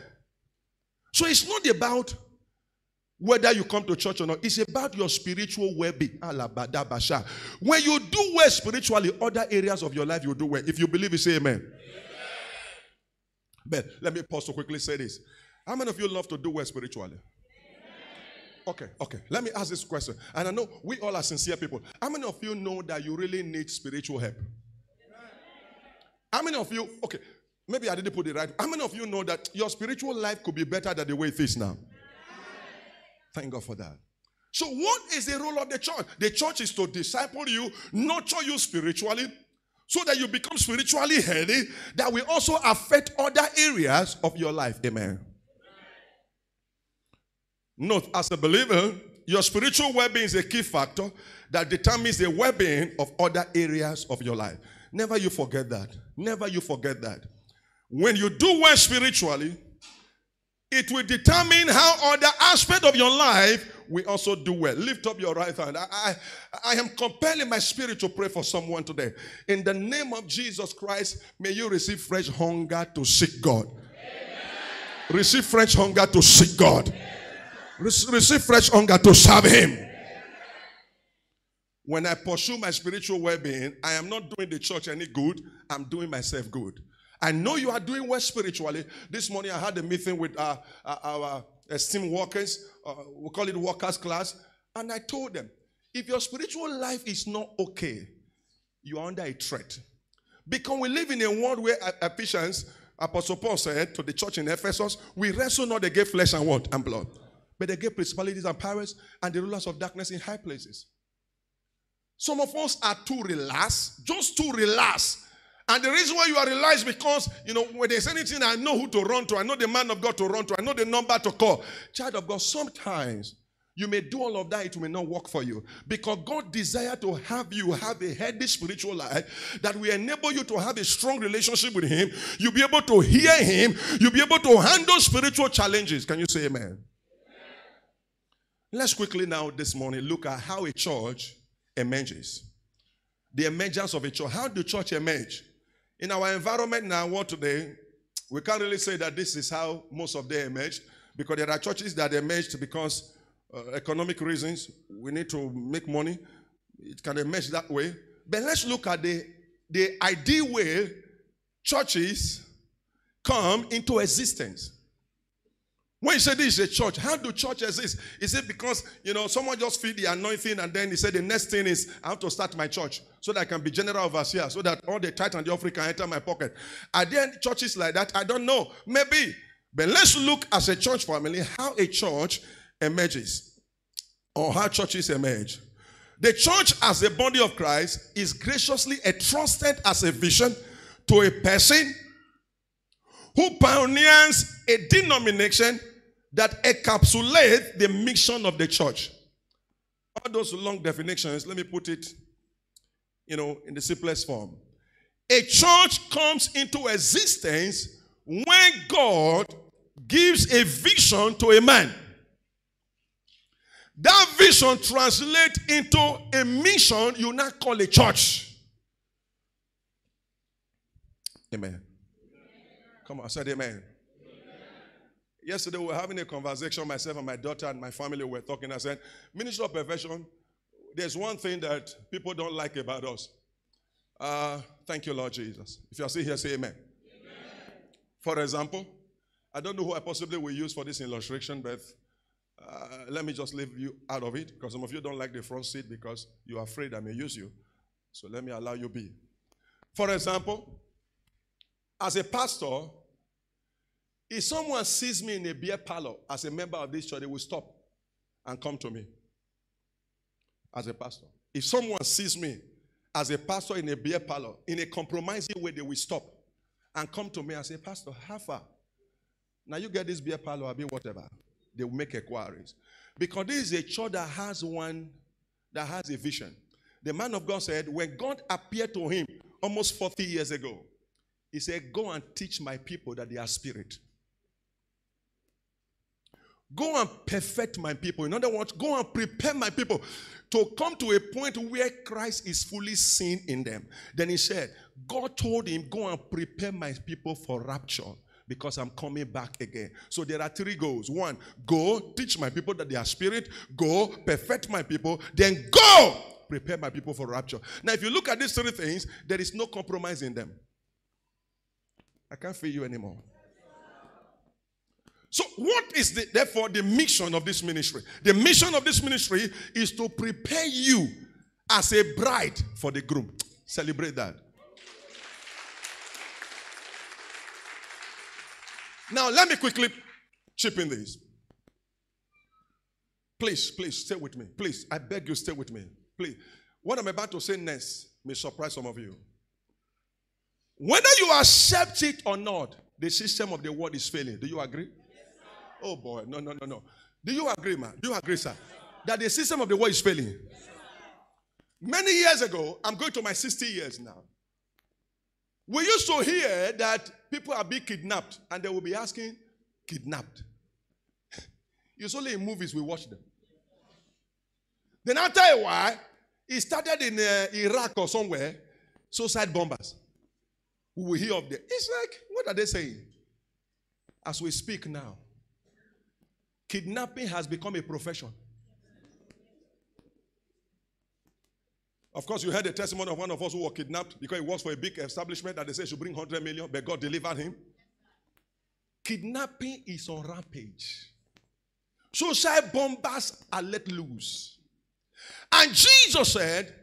So, it's not about whether you come to church or not. It's about your spiritual well-being. When you do well spiritually, other areas of your life you do well. If you believe it, say amen. But let me pause to quickly say this. How many of you love to do well spiritually? Okay, okay. Let me ask this question. And I know we all are sincere people. How many of you know that you really need spiritual help? How many of you, okay, maybe I didn't put it right. How many of you know that your spiritual life could be better than the way it is now? Thank God for that. So, what is the role of the church? The church is to disciple you, nurture you spiritually, so that you become spiritually healthy, that will also affect other areas of your life. Amen. Note, as a believer, your spiritual well being is a key factor that determines the well being of other areas of your life. Never you forget that. Never you forget that. When you do well spiritually, it will determine how other aspect of your life we also do well. Lift up your right hand. I, I, I, am compelling my spirit to pray for someone today. In the name of Jesus Christ, may you receive fresh hunger to seek God. Amen. Receive fresh hunger to seek God. receive fresh hunger to serve Him. When I pursue my spiritual well being, I am not doing the church any good, I'm doing myself good. I know you are doing well spiritually. This morning I had a meeting with uh, uh, our esteemed workers. Uh, we call it workers class. And I told them, if your spiritual life is not okay, you are under a threat. Because we live in a world where Ephesians, Apostle Paul said to the church in Ephesus, we wrestle not against flesh and what? And blood. But against principalities and powers and the rulers of darkness in high places. Some of us are too relaxed, just too relaxed and the reason why you are realized because, you know, when there's anything I know who to run to, I know the man of God to run to, I know the number to call. Child of God, sometimes you may do all of that, it may not work for you. Because God desire to have you have a healthy spiritual life that will enable you to have a strong relationship with Him. You'll be able to hear Him. You'll be able to handle spiritual challenges. Can you say amen? amen? Let's quickly now this morning look at how a church emerges. the emergence of a church. How do church emerge? In our environment our world today, we can't really say that this is how most of them emerged because there are churches that emerged because uh, economic reasons. We need to make money. It can emerge that way. But let's look at the, the ideal way churches come into existence. When you say this is a church, how do church exist? Is it because, you know, someone just feel the anointing and then he said the next thing is I have to start my church so that I can be general overseer, so that all the tithe and the offering can enter my pocket. Are there churches like that? I don't know. Maybe. But let's look as a church family how a church emerges or how churches emerge. The church as a body of Christ is graciously entrusted as a vision to a person who pioneers a denomination that encapsulates the mission of the church. All those long definitions, let me put it, you know, in the simplest form. A church comes into existence when God gives a vision to a man. That vision translates into a mission you now call a church. Amen. Come on, I said amen. amen. Yesterday we were having a conversation, myself and my daughter and my family were talking. I said, Ministry of Perfection, there's one thing that people don't like about us. Uh, thank you, Lord Jesus. If you're still here, say amen. amen. For example, I don't know who I possibly will use for this illustration, but uh, let me just leave you out of it because some of you don't like the front seat because you're afraid I may use you. So let me allow you be. For example, as a pastor, if someone sees me in a beer parlor as a member of this church, they will stop and come to me as a pastor. If someone sees me as a pastor in a beer parlor in a compromising way, they will stop and come to me and say, Pastor, how far? Now you get this beer parlor, I'll be whatever. They will make inquiries. Because this is a church that has one, that has a vision. The man of God said, when God appeared to him almost 40 years ago, he said, Go and teach my people that they are spirit. Go and perfect my people. In other words, go and prepare my people to come to a point where Christ is fully seen in them. Then he said, God told him, Go and prepare my people for rapture because I'm coming back again. So there are three goals. One, go teach my people that they are spirit. Go perfect my people. Then go prepare my people for rapture. Now, if you look at these three things, there is no compromise in them. I can't feel you anymore. So, what is the, therefore the mission of this ministry? The mission of this ministry is to prepare you as a bride for the groom. Celebrate that. Now, let me quickly chip in this. Please, please stay with me. Please, I beg you, stay with me. Please. What I'm about to say next may surprise some of you. Whether you accept it or not, the system of the world is failing. Do you agree? Yes, oh boy, no, no, no, no. Do you agree, man? Do you agree, sir? That the system of the world is failing? Yes, Many years ago, I'm going to my 60 years now. We used to hear that people are being kidnapped and they will be asking, kidnapped. it's only in movies we watch them. Then after a while, it started in uh, Iraq or somewhere, suicide bombers we will hear of them. It's like, what are they saying? As we speak now, kidnapping has become a profession. Of course, you heard the testimony of one of us who was kidnapped because he works for a big establishment that they say should bring 100 million, but God delivered him. Kidnapping is on rampage. Suicide bombers are let loose. And Jesus said,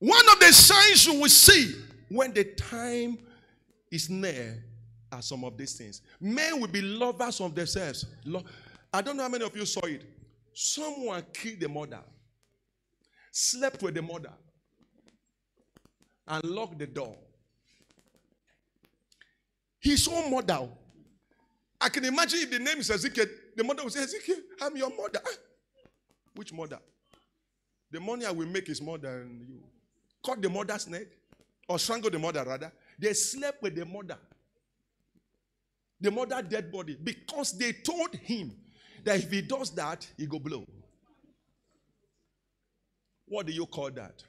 one of the signs you will see when the time is near are some of these things. Men will be lovers of themselves. I don't know how many of you saw it. Someone killed the mother, slept with the mother, and locked the door. His own mother. I can imagine if the name is Ezekiel, the mother will say, Ezekiel, I'm your mother. Ah, which mother? The money I will make is more than you. Cut the mother's neck or strangled the mother rather, they slept with the mother. The mother dead body because they told him that if he does that, he go blow. What do you call that?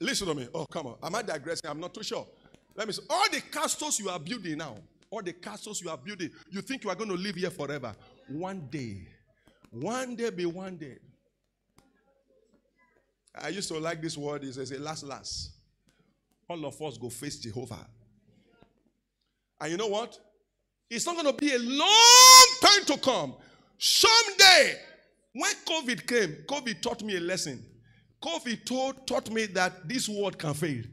Listen to me. Oh, come on. Am I digressing? I'm not too sure. Let me see. All the castles you are building now, all the castles you are building, you think you are going to live here forever. One day, one day be one day. I used to like this word. It says, last, last. All of us go face Jehovah. And you know what? It's not going to be a long time to come. Someday, when COVID came, COVID taught me a lesson. COVID told, taught me that this world can fade.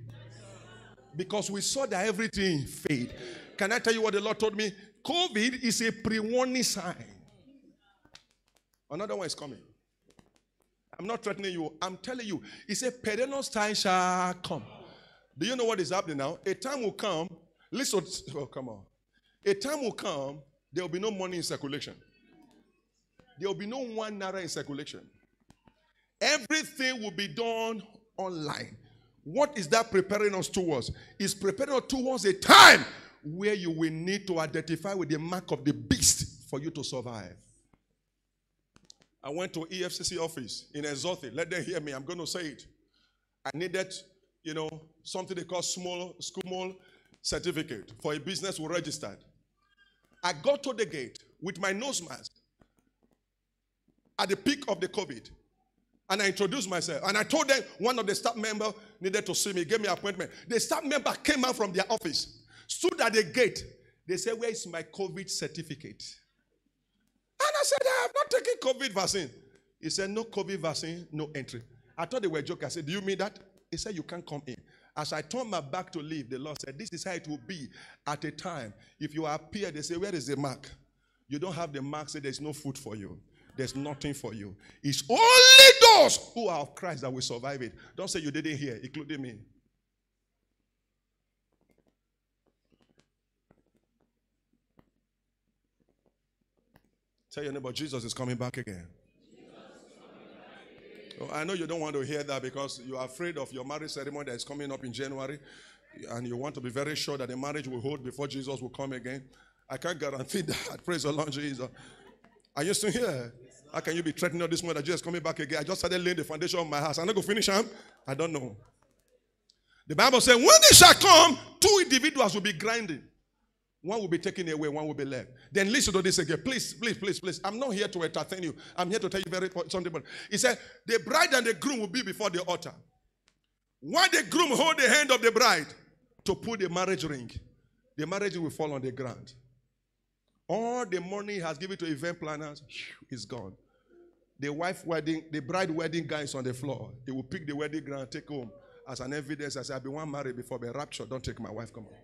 Because we saw that everything fade. Can I tell you what the Lord told me? COVID is a pre-warning sign. Another one is coming. I'm not threatening you. I'm telling you, it's a perilous time shall come. Do you know what is happening now? A time will come. Listen, oh, come on. A time will come, there will be no money in circulation. There will be no one naira in circulation. Everything will be done online. What is that preparing us towards? It's preparing us towards a time where you will need to identify with the mark of the beast for you to survive. I went to EFCC office in Exotic. Let them hear me. I'm going to say it. I needed, you know, something they call small small certificate for a business we registered. I got to the gate with my nose mask at the peak of the COVID. And I introduced myself. And I told them one of the staff member needed to see me, gave me an appointment. The staff member came out from their office, stood at the gate. They said, Where is my COVID certificate? And I said, I have not taken COVID vaccine. He said, No COVID vaccine, no entry. I thought they were joking. I said, Do you mean that? He said, You can't come in. As I turned my back to leave, the Lord said, This is how it will be at a time. If you appear, they say, Where is the mark? You don't have the mark, say there's no food for you there's nothing for you. It's only those who are of Christ that will survive it. Don't say you didn't hear, including me. Tell your neighbor, Jesus is coming back again. Oh, I know you don't want to hear that because you are afraid of your marriage ceremony that is coming up in January, and you want to be very sure that the marriage will hold before Jesus will come again. I can't guarantee that. Praise the Lord Jesus. Are you still here? How can you be threatening this morning that Jesus is coming back again? I just started laying the foundation of my house. I'm not going to finish them. I don't know. The Bible says, when it shall come, two individuals will be grinding. One will be taken away, one will be left. Then listen to this again. Please, please, please, please. I'm not here to entertain you. I'm here to tell you very something. He said, the bride and the groom will be before the altar. While the groom hold the hand of the bride to put the marriage ring, the marriage will fall on the ground. All the money he has given to event planners is gone. The wife wedding, the bride wedding guy is on the floor. He will pick the wedding ground, take home as an evidence. I say, I've been one married before, but rapture, don't take my wife. Come on.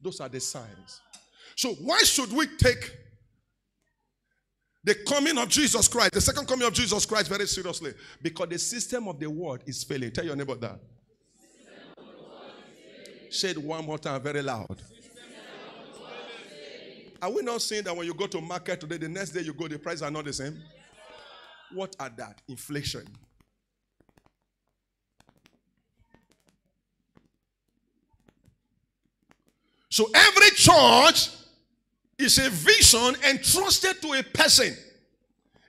Those are the signs. So why should we take the coming of Jesus Christ, the second coming of Jesus Christ, very seriously? Because the system of the world is failing. Tell your neighbor that. Say it one more time, very loud. Are we not seeing that when you go to market today, the next day you go, the prices are not the same? What are that? Inflation. So every church is a vision entrusted to a person.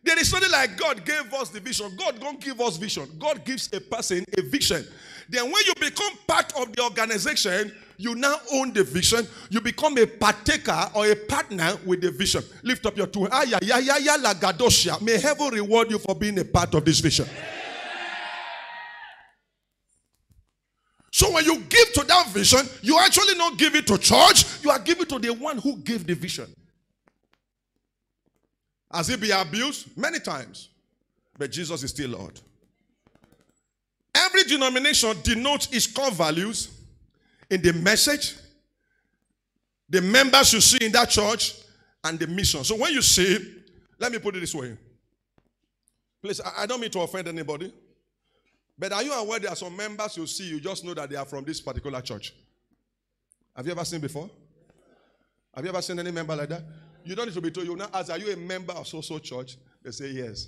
There is something like God gave us the vision. God don't give us vision. God gives a person a vision. Then when you become part of the organization, you now own the vision. You become a partaker or a partner with the vision. Lift up your two. May heaven reward you for being a part of this vision. So when you give to that vision, you actually not give it to church, you are giving to the one who gave the vision. Has he been abused? Many times. But Jesus is still Lord. Every denomination denotes its core values in the message, the members you see in that church, and the mission. So when you see, let me put it this way. Please, I don't mean to offend anybody. But are you aware there are some members you see, you just know that they are from this particular church? Have you ever seen before? Have you ever seen any member like that? You don't need to be told. You now ask, Are you a member of so so church? They say yes.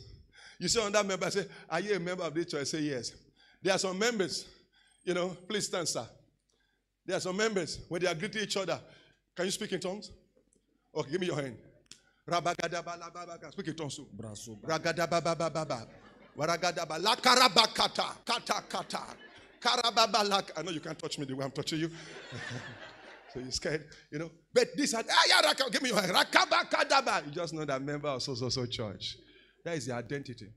You see on that member, I say, Are you a member of this church? I say yes. There are some members, you know, please stand, sir. There are some members, when they are greeting each other, can you speak in tongues? Okay, give me your hand. Speak in tongues. Waragadaba. Lakarabakata. Kata kata. Karababalak. I know you can't touch me the way I'm touching you. so you're scared, you know. But this had, ah, give me your hand. Rakabakadaba. You just know that member of so so so church. That is the identity.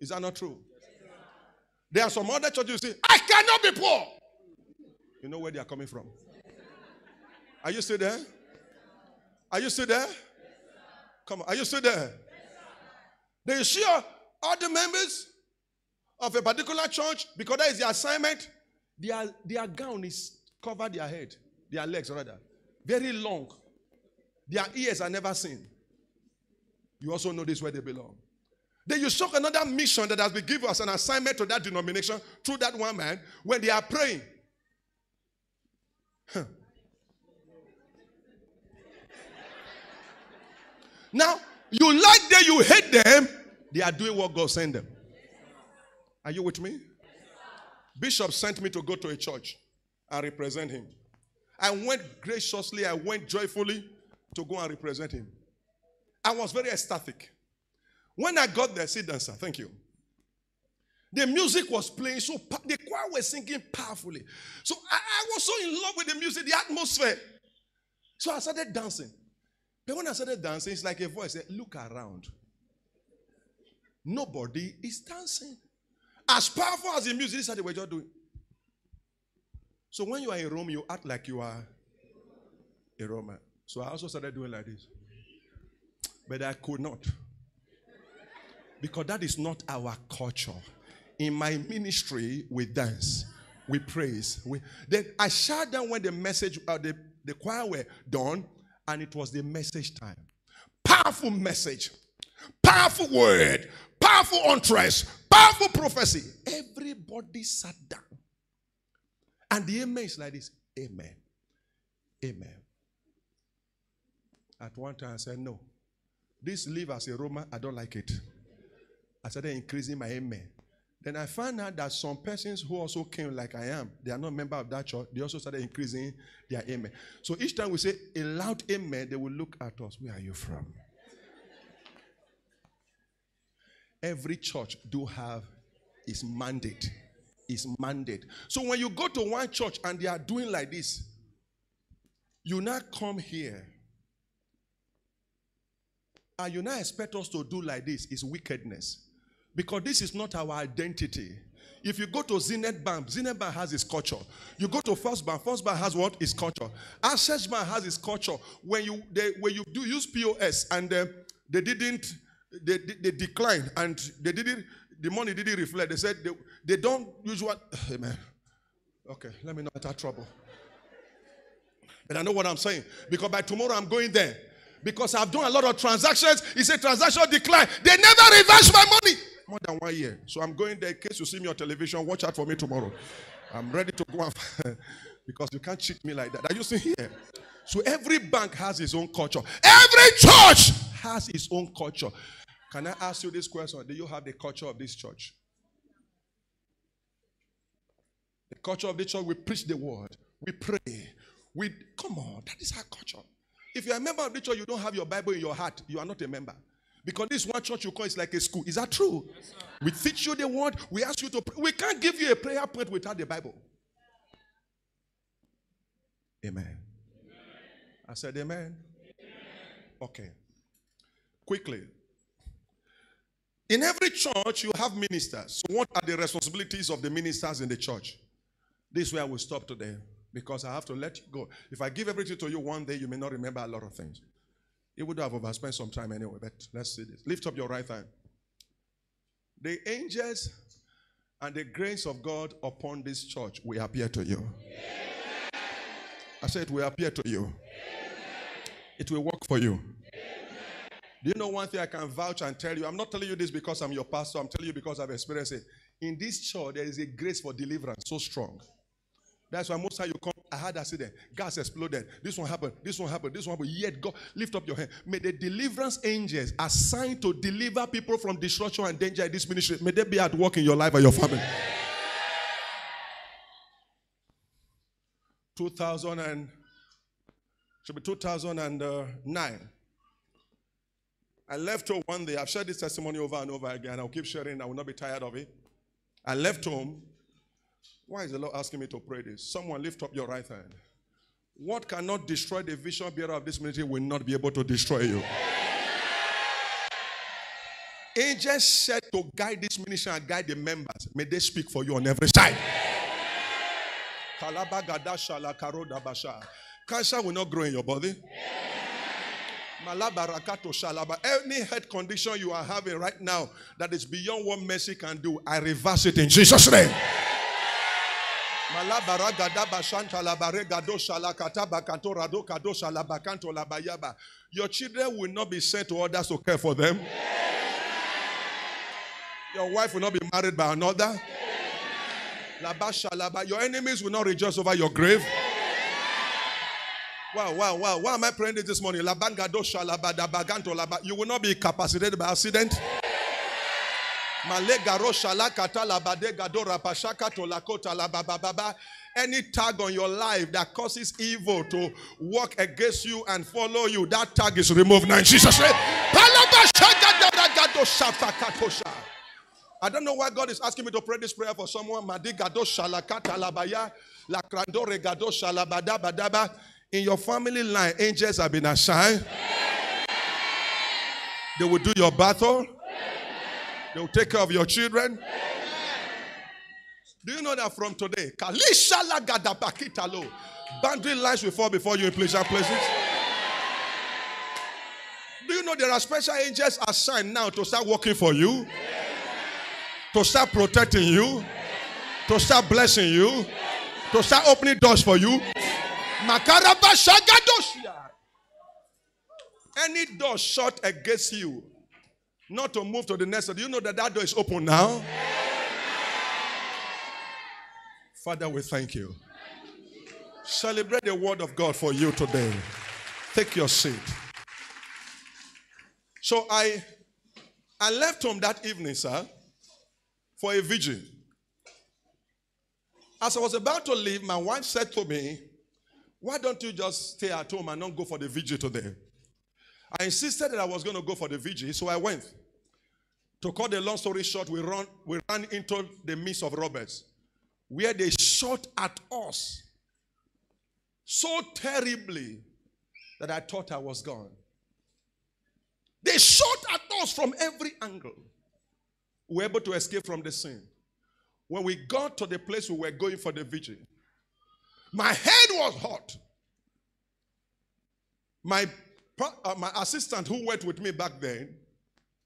Is that not true? There are some other churches you say, I cannot be poor. You know where they are coming from. Are you still there? Are you still there? Come on, are you still there? They sure the members of a particular church, because that is the assignment, their, their gown is cover their head, their legs rather. Very long. Their ears are never seen. You also know this where they belong. Then you shock another mission that has been given as an assignment to that denomination through that one man when they are praying. Huh. Now, you like them, you hate them, they are doing what God sent them. Are you with me? Bishop sent me to go to a church and represent him. I went graciously, I went joyfully to go and represent him. I was very ecstatic. When I got there, down, sir. Thank you. The music was playing so the choir was singing powerfully. So I, I, was so in love with the music, the atmosphere. So I started dancing. But when I started dancing, it's like a voice said, Look around. Nobody is dancing. As powerful as the music is that they were just doing. So when you are in Rome, you act like you are a Roman. So I also started doing like this. But I could not. Because that is not our culture. In my ministry, we dance, we praise. We, then I shut down when the message, uh, the, the choir were done, and it was the message time. Powerful message, powerful word, powerful entrance, powerful prophecy. Everybody sat down. And the amen is like this Amen. Amen. At one time I said, No. This live as a Roman, I don't like it. I started increasing my amen. Then I found out that some persons who also came like I am, they are not member of that church, they also started increasing their amen. So each time we say a loud amen, they will look at us. Where are you from? Every church do have its mandate. Its mandate. So when you go to one church and they are doing like this, you not come here and you not expect us to do like this is wickedness. Because this is not our identity. If you go to Zenith Bank, Zenith Bank has its culture. You go to First Bank, First Bank has what? Its culture. Access Bank has its culture. When you they, when you do use POS and uh, they didn't they, they, they declined and they didn't the money didn't reflect. They said they, they don't use what amen. Okay, let me not have trouble. But I know what I'm saying. Because by tomorrow I'm going there. Because I've done a lot of transactions. It's a transaction decline. They never reverse my money. More than one year. So I'm going there in case you see me on television. Watch out for me tomorrow. I'm ready to go because you can't cheat me like that. Are you see here? So every bank has its own culture. Every church has its own culture. Can I ask you this question? Do you have the culture of this church? The culture of the church, we preach the word, we pray, we come on, that is our culture. If you're a member of the church, you don't have your Bible in your heart, you are not a member. Because this one church you call is like a school. Is that true? Yes, we teach you the word, we ask you to pray. We can't give you a prayer point without the Bible. Amen. amen. I said, amen. amen. Okay. Quickly. In every church, you have ministers. So, what are the responsibilities of the ministers in the church? This is where I will stop today because I have to let you go. If I give everything to you one day, you may not remember a lot of things. You would have overspent some time anyway, but let's see this. Lift up your right hand. The angels and the grace of God upon this church will appear to you. Amen. I said will appear to you. Amen. It will work for you. Do you know one thing I can vouch and tell you? I'm not telling you this because I'm your pastor. I'm telling you because I've experienced it. In this church, there is a grace for deliverance so strong. That's why most time you come, I had accident, gas exploded, this one happened, this one happened, this one happened. Yet God, lift up your hand. May the deliverance angels assigned to deliver people from destruction and danger in this ministry, may they be at work in your life and your family. 2000 and should be 2009. Uh, I left home one day. I've shared this testimony over and over again. I'll keep sharing. I will not be tired of it. I left home. Why is the Lord asking me to pray this? Someone lift up your right hand. What cannot destroy the vision bearer of this ministry will not be able to destroy you. Angels said to guide this ministry and guide the members. May they speak for you on every side. Cancer will not grow in your body. Any head condition you are having right now that is beyond what mercy can do, I reverse it in Jesus' name. Your children will not be sent to others to care for them. Your wife will not be married by another. Your enemies will not rejoice over your grave. Wow, wow, wow. Why am I praying this morning? You will not be incapacitated by accident. Any tag on your life that causes evil to work against you and follow you, that tag is removed now Jesus' name. I don't know why God is asking me to pray this prayer for someone. In your family line, angels have been assigned. They will do your battle. They will take care of your children. Do you know that from today, boundary lines will fall before you in pleasant places? Do you know there are special angels assigned now to start working for you? To start protecting you? To start blessing you? To start opening doors for you? Any door shut against you, not to move to the next. Do you know that that door is open now? Father, we thank you. Celebrate the word of God for you today. Take your seat. So I I left home that evening, sir, for a vigil. As I was about to leave, my wife said to me, why don't you just stay at home and not go for the vigil today? I insisted that I was going to go for the vigil, so I went. To cut the long story short, we, run, we ran into the midst of robbers where they shot at us so terribly that I thought I was gone. They shot at us from every angle. We were able to escape from the scene. When we got to the place we were going for the vigil, my head was hot. My, uh, my assistant who went with me back then,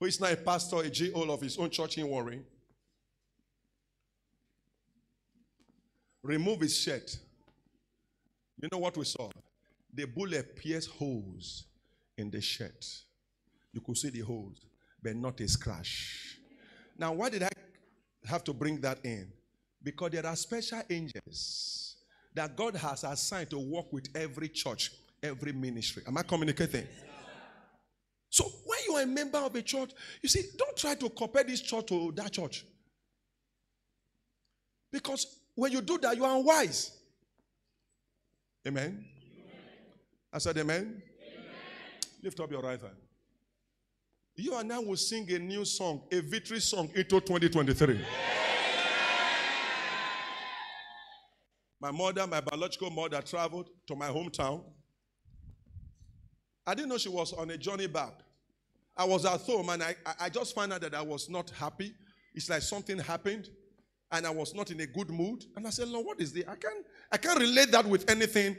who is now a pastor, a GO of his own church in Warri, removed his shirt. You know what we saw? The bullet pierced holes in the shirt. You could see the holes, but not a scratch. Now, why did I have to bring that in? Because there are special angels that God has assigned to work with every church, every ministry. Am I communicating? So when you are a member of a church, you see, don't try to compare this church to that church. Because when you do that, you are unwise. Amen. I said, amen. amen. Lift up your right hand. You and I will sing a new song, a victory song into 2023. My mother, my biological mother, traveled to my hometown. I didn't know she was on a journey back. I was at home and I, I just found out that I was not happy. It's like something happened and I was not in a good mood. And I said, Lord, what is this? I can't, I can't relate that with anything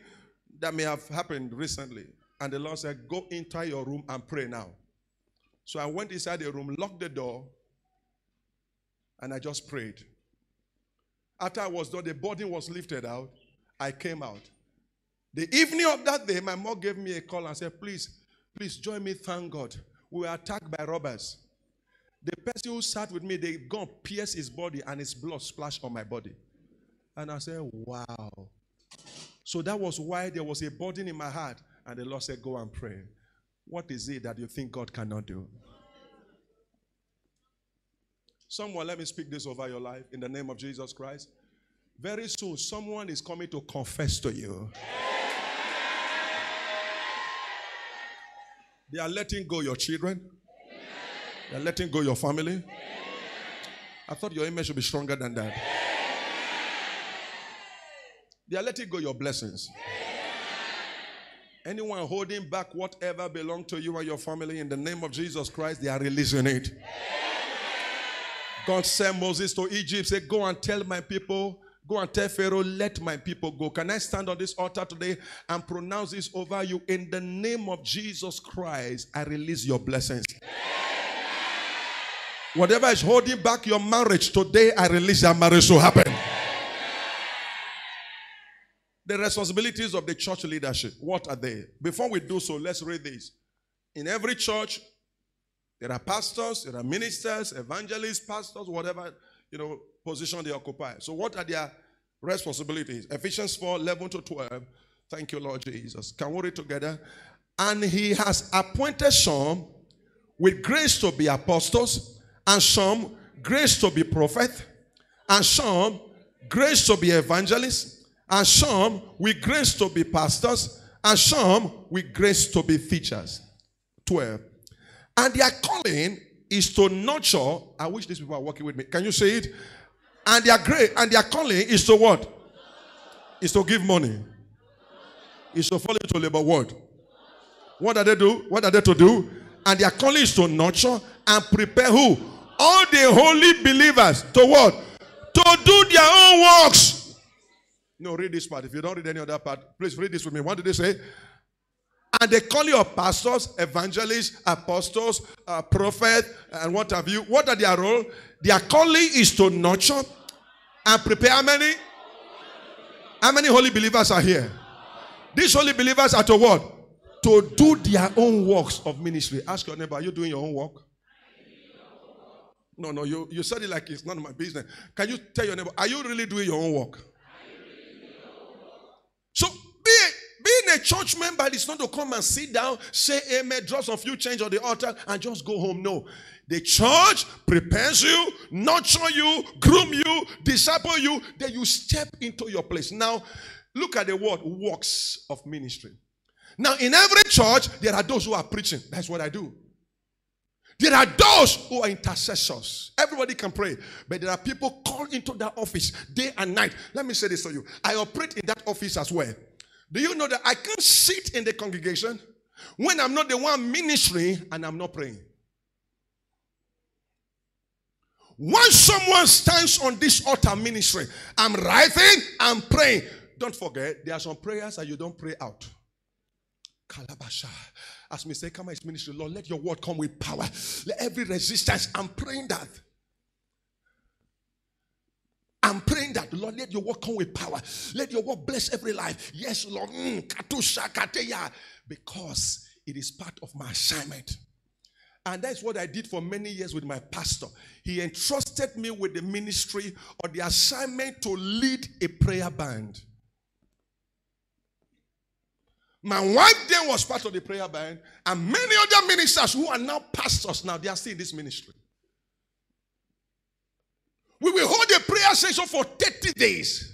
that may have happened recently. And the Lord said, Go into your room and pray now. So I went inside the room, locked the door, and I just prayed. After I was done, the burden was lifted out. I came out. The evening of that day, my mom gave me a call and said, Please, please join me, thank God. We were attacked by robbers. The person who sat with me, they gone pierce his body and his blood splashed on my body. And I said, Wow. So that was why there was a burden in my heart. And the Lord said, Go and pray. What is it that you think God cannot do? Someone, let me speak this over your life in the name of Jesus Christ. Very soon, someone is coming to confess to you. They are letting go your children. They are letting go your family. I thought your image should be stronger than that. They are letting go your blessings. Anyone holding back whatever belongs to you and your family in the name of Jesus Christ, they are releasing it. God sent Moses to Egypt, say, Go and tell my people, go and tell Pharaoh, let my people go. Can I stand on this altar today and pronounce this over you? In the name of Jesus Christ, I release your blessings. Whatever is holding back your marriage today, I release that marriage to happen. The responsibilities of the church leadership, what are they? Before we do so, let's read this. In every church, there are pastors, there are ministers, evangelists, pastors, whatever you know position they occupy. So, what are their responsibilities? Ephesians 4 11 to 12. Thank you, Lord Jesus. Can we read together? And he has appointed some with grace to be apostles, and some grace to be prophet, and some grace to be evangelists and some with grace to be pastors, and some with grace to be teachers. 12. And their calling is to nurture. I wish these people are working with me. Can you say it? And their great and their calling is to what? Is to give money. Is to fall to labor word. What are they do? What are they to do? And their calling is to nurture and prepare who? All the holy believers to what? To do their own works no, read this part. If you don't read any other part, please read this with me. What did they say? And they call you pastors, evangelists, apostles, uh, prophets, and what have you. What are their role? Their calling is to nurture and prepare how many? How many holy believers are here? These holy believers are to what? To do their own works of ministry. Ask your neighbor, are you doing your own work? No, no, you, you said it like it's none of my business. Can you tell your neighbor, are you really doing your own work? So a church member is not to come and sit down, say amen, drop some few change on the altar, and just go home. No. The church prepares you, nurture you, groom you, disciple you, then you step into your place. Now, look at the word works of ministry. Now, in every church, there are those who are preaching. That's what I do. There are those who are intercessors. Everybody can pray, but there are people called into that office day and night. Let me say this to you. I operate in that office as well. Do you know that I can't sit in the congregation when I'm not the one ministering and I'm not praying? Once someone stands on this altar ministry, I'm writing, I'm praying. Don't forget, there are some prayers that you don't pray out. Kalabasha. As me say, come on, ministry, Lord, let your word come with power. Let every resistance, I'm praying that. I'm praying that, Lord, let your word come with power. Let your word bless every life. Yes, Lord. Mm, because it is part of my assignment. And that's what I did for many years with my pastor. He entrusted me with the ministry or the assignment to lead a prayer band. My wife then was part of the prayer band, and many other ministers who are now pastors now, they are still in this ministry. We will hold a prayer session for 30 days.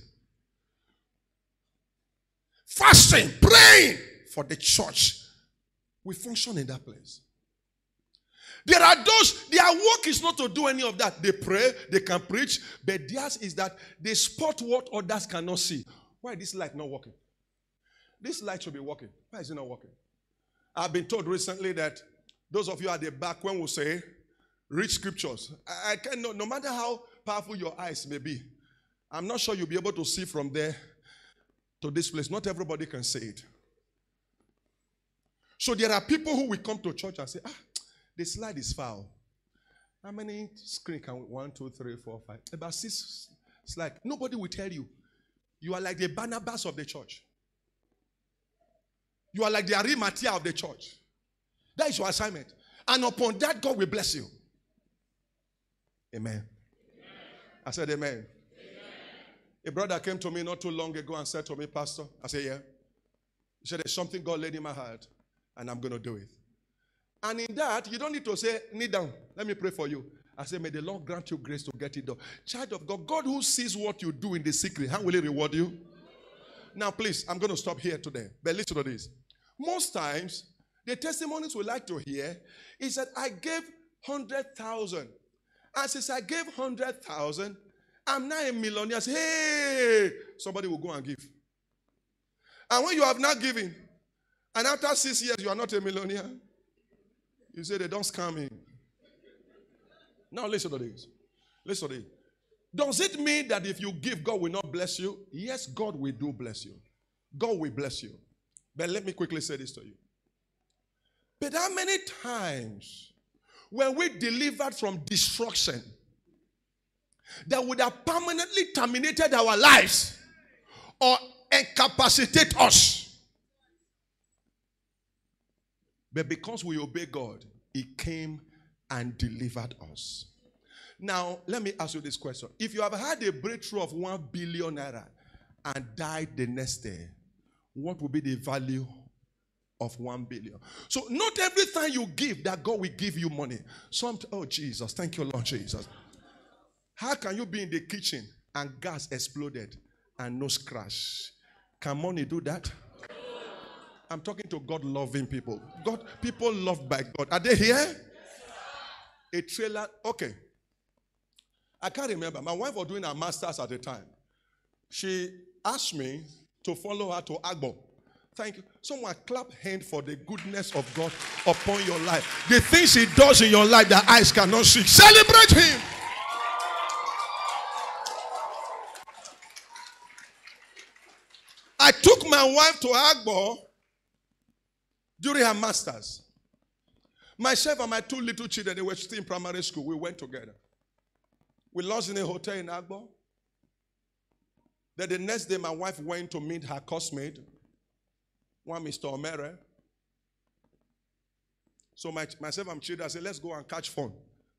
Fasting, praying for the church. We function in that place. There are those, their work is not to do any of that. They pray, they can preach, but theirs is that they spot what others cannot see. Why is this light not working? This light should be working. Why is it not working? I've been told recently that those of you at the back, when we say read scriptures, I, I cannot, no matter how powerful your eyes may be, I'm not sure you'll be able to see from there to this place. Not everybody can see it. So there are people who will come to church and say, ah, the slide is foul. How many screen can we? One, two, three, four, five. About six slide. Nobody will tell you. You are like the Barnabas of the church. You are like the Arimathea of the church. That is your assignment. And upon that, God will bless you. Amen. I said, Amen. amen. A brother came to me not too long ago and said to me, Pastor, I said, Yeah. He said, There's something God laid in my heart, and I'm going to do it. And in that, you don't need to say, Kneel down. Let me pray for you. I said, May the Lord grant you grace to get it done. Child of God, God who sees what you do in the secret, how will He reward you? Now, please, I'm going to stop here today. But listen to this. Most times, the testimonies we like to hear is that I gave 100,000. And since I gave 100,000, I'm now a millionaire. Say, hey, somebody will go and give. And when you have not given, and after six years you are not a millionaire, you say they don't scam me. Now listen to this. Listen to this. Does it mean that if you give, God will not bless you? Yes, God will do bless you. God will bless you. But let me quickly say this to you. But how many times when we delivered from destruction that would have permanently terminated our lives or incapacitate us? But because we obey God, He came and delivered us. Now, let me ask you this question. If you have had a breakthrough of one billion naira and died the next day, what would be the value of one billion? So, not every time you give that God will give you money. Some, oh Jesus, thank you, Lord Jesus. How can you be in the kitchen and gas exploded and no scratch? Can money do that? I'm talking to God loving people. God, people loved by God. Are they here? A trailer. Okay. I can't remember. My wife was doing her master's at the time. She asked me to follow her to Agbor. Thank you. Someone clap hand for the goodness of God upon your life. The things He does in your life that eyes cannot see. Celebrate Him. I took my wife to Agbor during her master's. Myself and my two little children, they were still in primary school. We went together. We lost in a hotel in Agbor. Then the next day, my wife went to meet her cosmate, one Mr. Omere. So my, myself and children, I said, let's go and catch fun.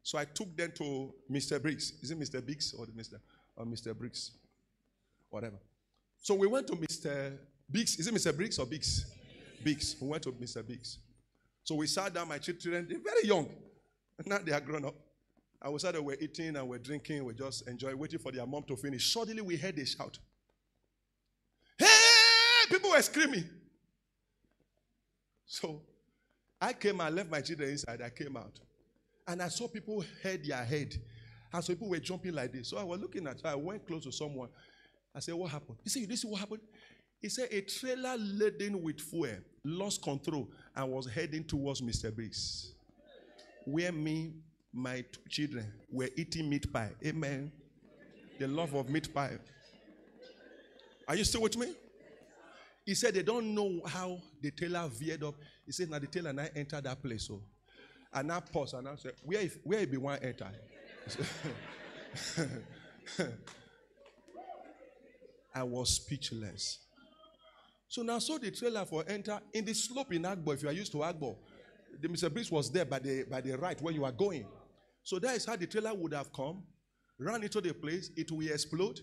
So I took them to Mr. Briggs. Is it Mr. Biggs or Mr. or Mr. Briggs? Whatever. So we went to Mr. Biggs. Is it Mr. Briggs or Biggs? Biggs. We went to Mr. Biggs. So we sat down, my children, they're very young. Now they are grown up. I was sat there, we're eating and we're drinking, we just enjoy waiting for their mom to finish. Suddenly we heard a shout. Hey! People were screaming. So I came and left my children inside. I came out. And I saw people head their head. And so people were jumping like this. So I was looking at her. I went close to someone. I said, What happened? He said, You didn't see what happened? He said, A trailer laden with fuel lost control and was heading towards Mr. Biggs. Where me, my two children were eating meat pie. Amen. The love of meat pie. Are you still with me? He said they don't know how the tailor veered up. He said, now the tailor oh. and I entered that place. So and I paused and I said, Where if where if be one enter? I was speechless. So now saw the trailer for enter in the slope in Agbor. If you are used to Agbor, the Mr. Breeze was there by the by the right where you are going. So that is how the trailer would have come, run into the place, it will explode.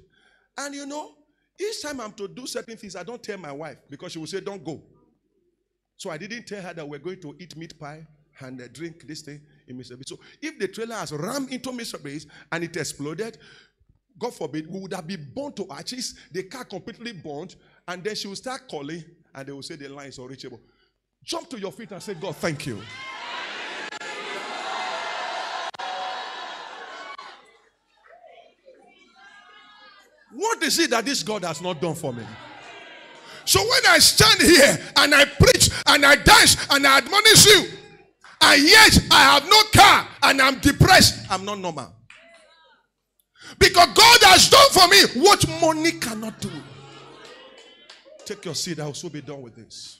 And you know, each time I'm to do certain things, I don't tell my wife because she will say, Don't go. So I didn't tell her that we're going to eat meat pie and uh, drink this thing in Mr. So if the trailer has rammed into Mr. And it exploded, God forbid, we would have been burnt to ashes, the car completely burnt, and then she will start calling, and they will say the line is unreachable. Jump to your feet and say, God, thank you. What is it that this God has not done for me? So when I stand here and I preach and I dance and I admonish you, and yet I have no car and I'm depressed, I'm not normal. Because God has done for me what money cannot do. Take your seat, I will soon be done with this.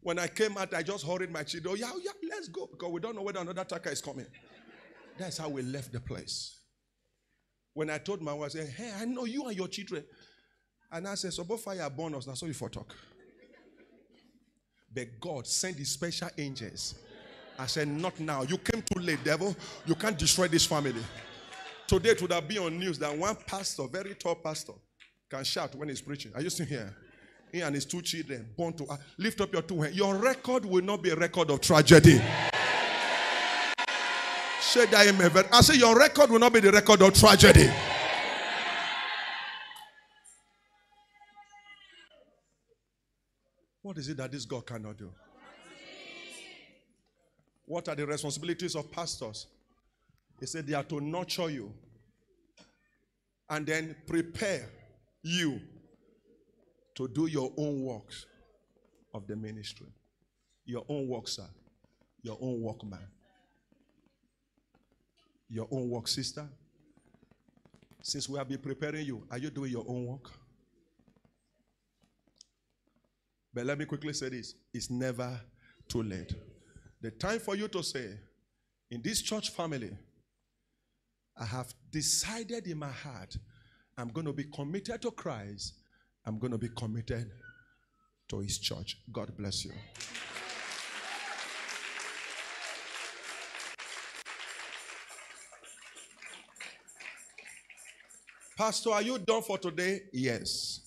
When I came out, I just hurried my children. Oh, yeah, oh, yeah, let's go. Because we don't know whether another attacker is coming. That's how we left the place. When I told my wife, I said, Hey, I know you and your children. And I said, So both fire born us. That's all you for talk. But God sent his special angels. I said, Not now. You came too late, devil. You can't destroy this family. Today it would have been on news that one pastor, very tall pastor, can shout when he's preaching. Are you still here? He and his two children born to uh, lift up your two hands. Your record will not be a record of tragedy. Say that amen. I say your record will not be the record of tragedy. What is it that this God cannot do? What are the responsibilities of pastors? He said they are to nurture you and then prepare you to do your own works of the ministry. Your own work, sir. Your own work, man. Your own work, sister. Since we have been preparing you, are you doing your own work? But let me quickly say this it's never too late. The time for you to say, in this church family, I have decided in my heart, I'm going to be committed to Christ, I'm going to be committed to his church. God bless you. Pastor, are you done for today? Yes.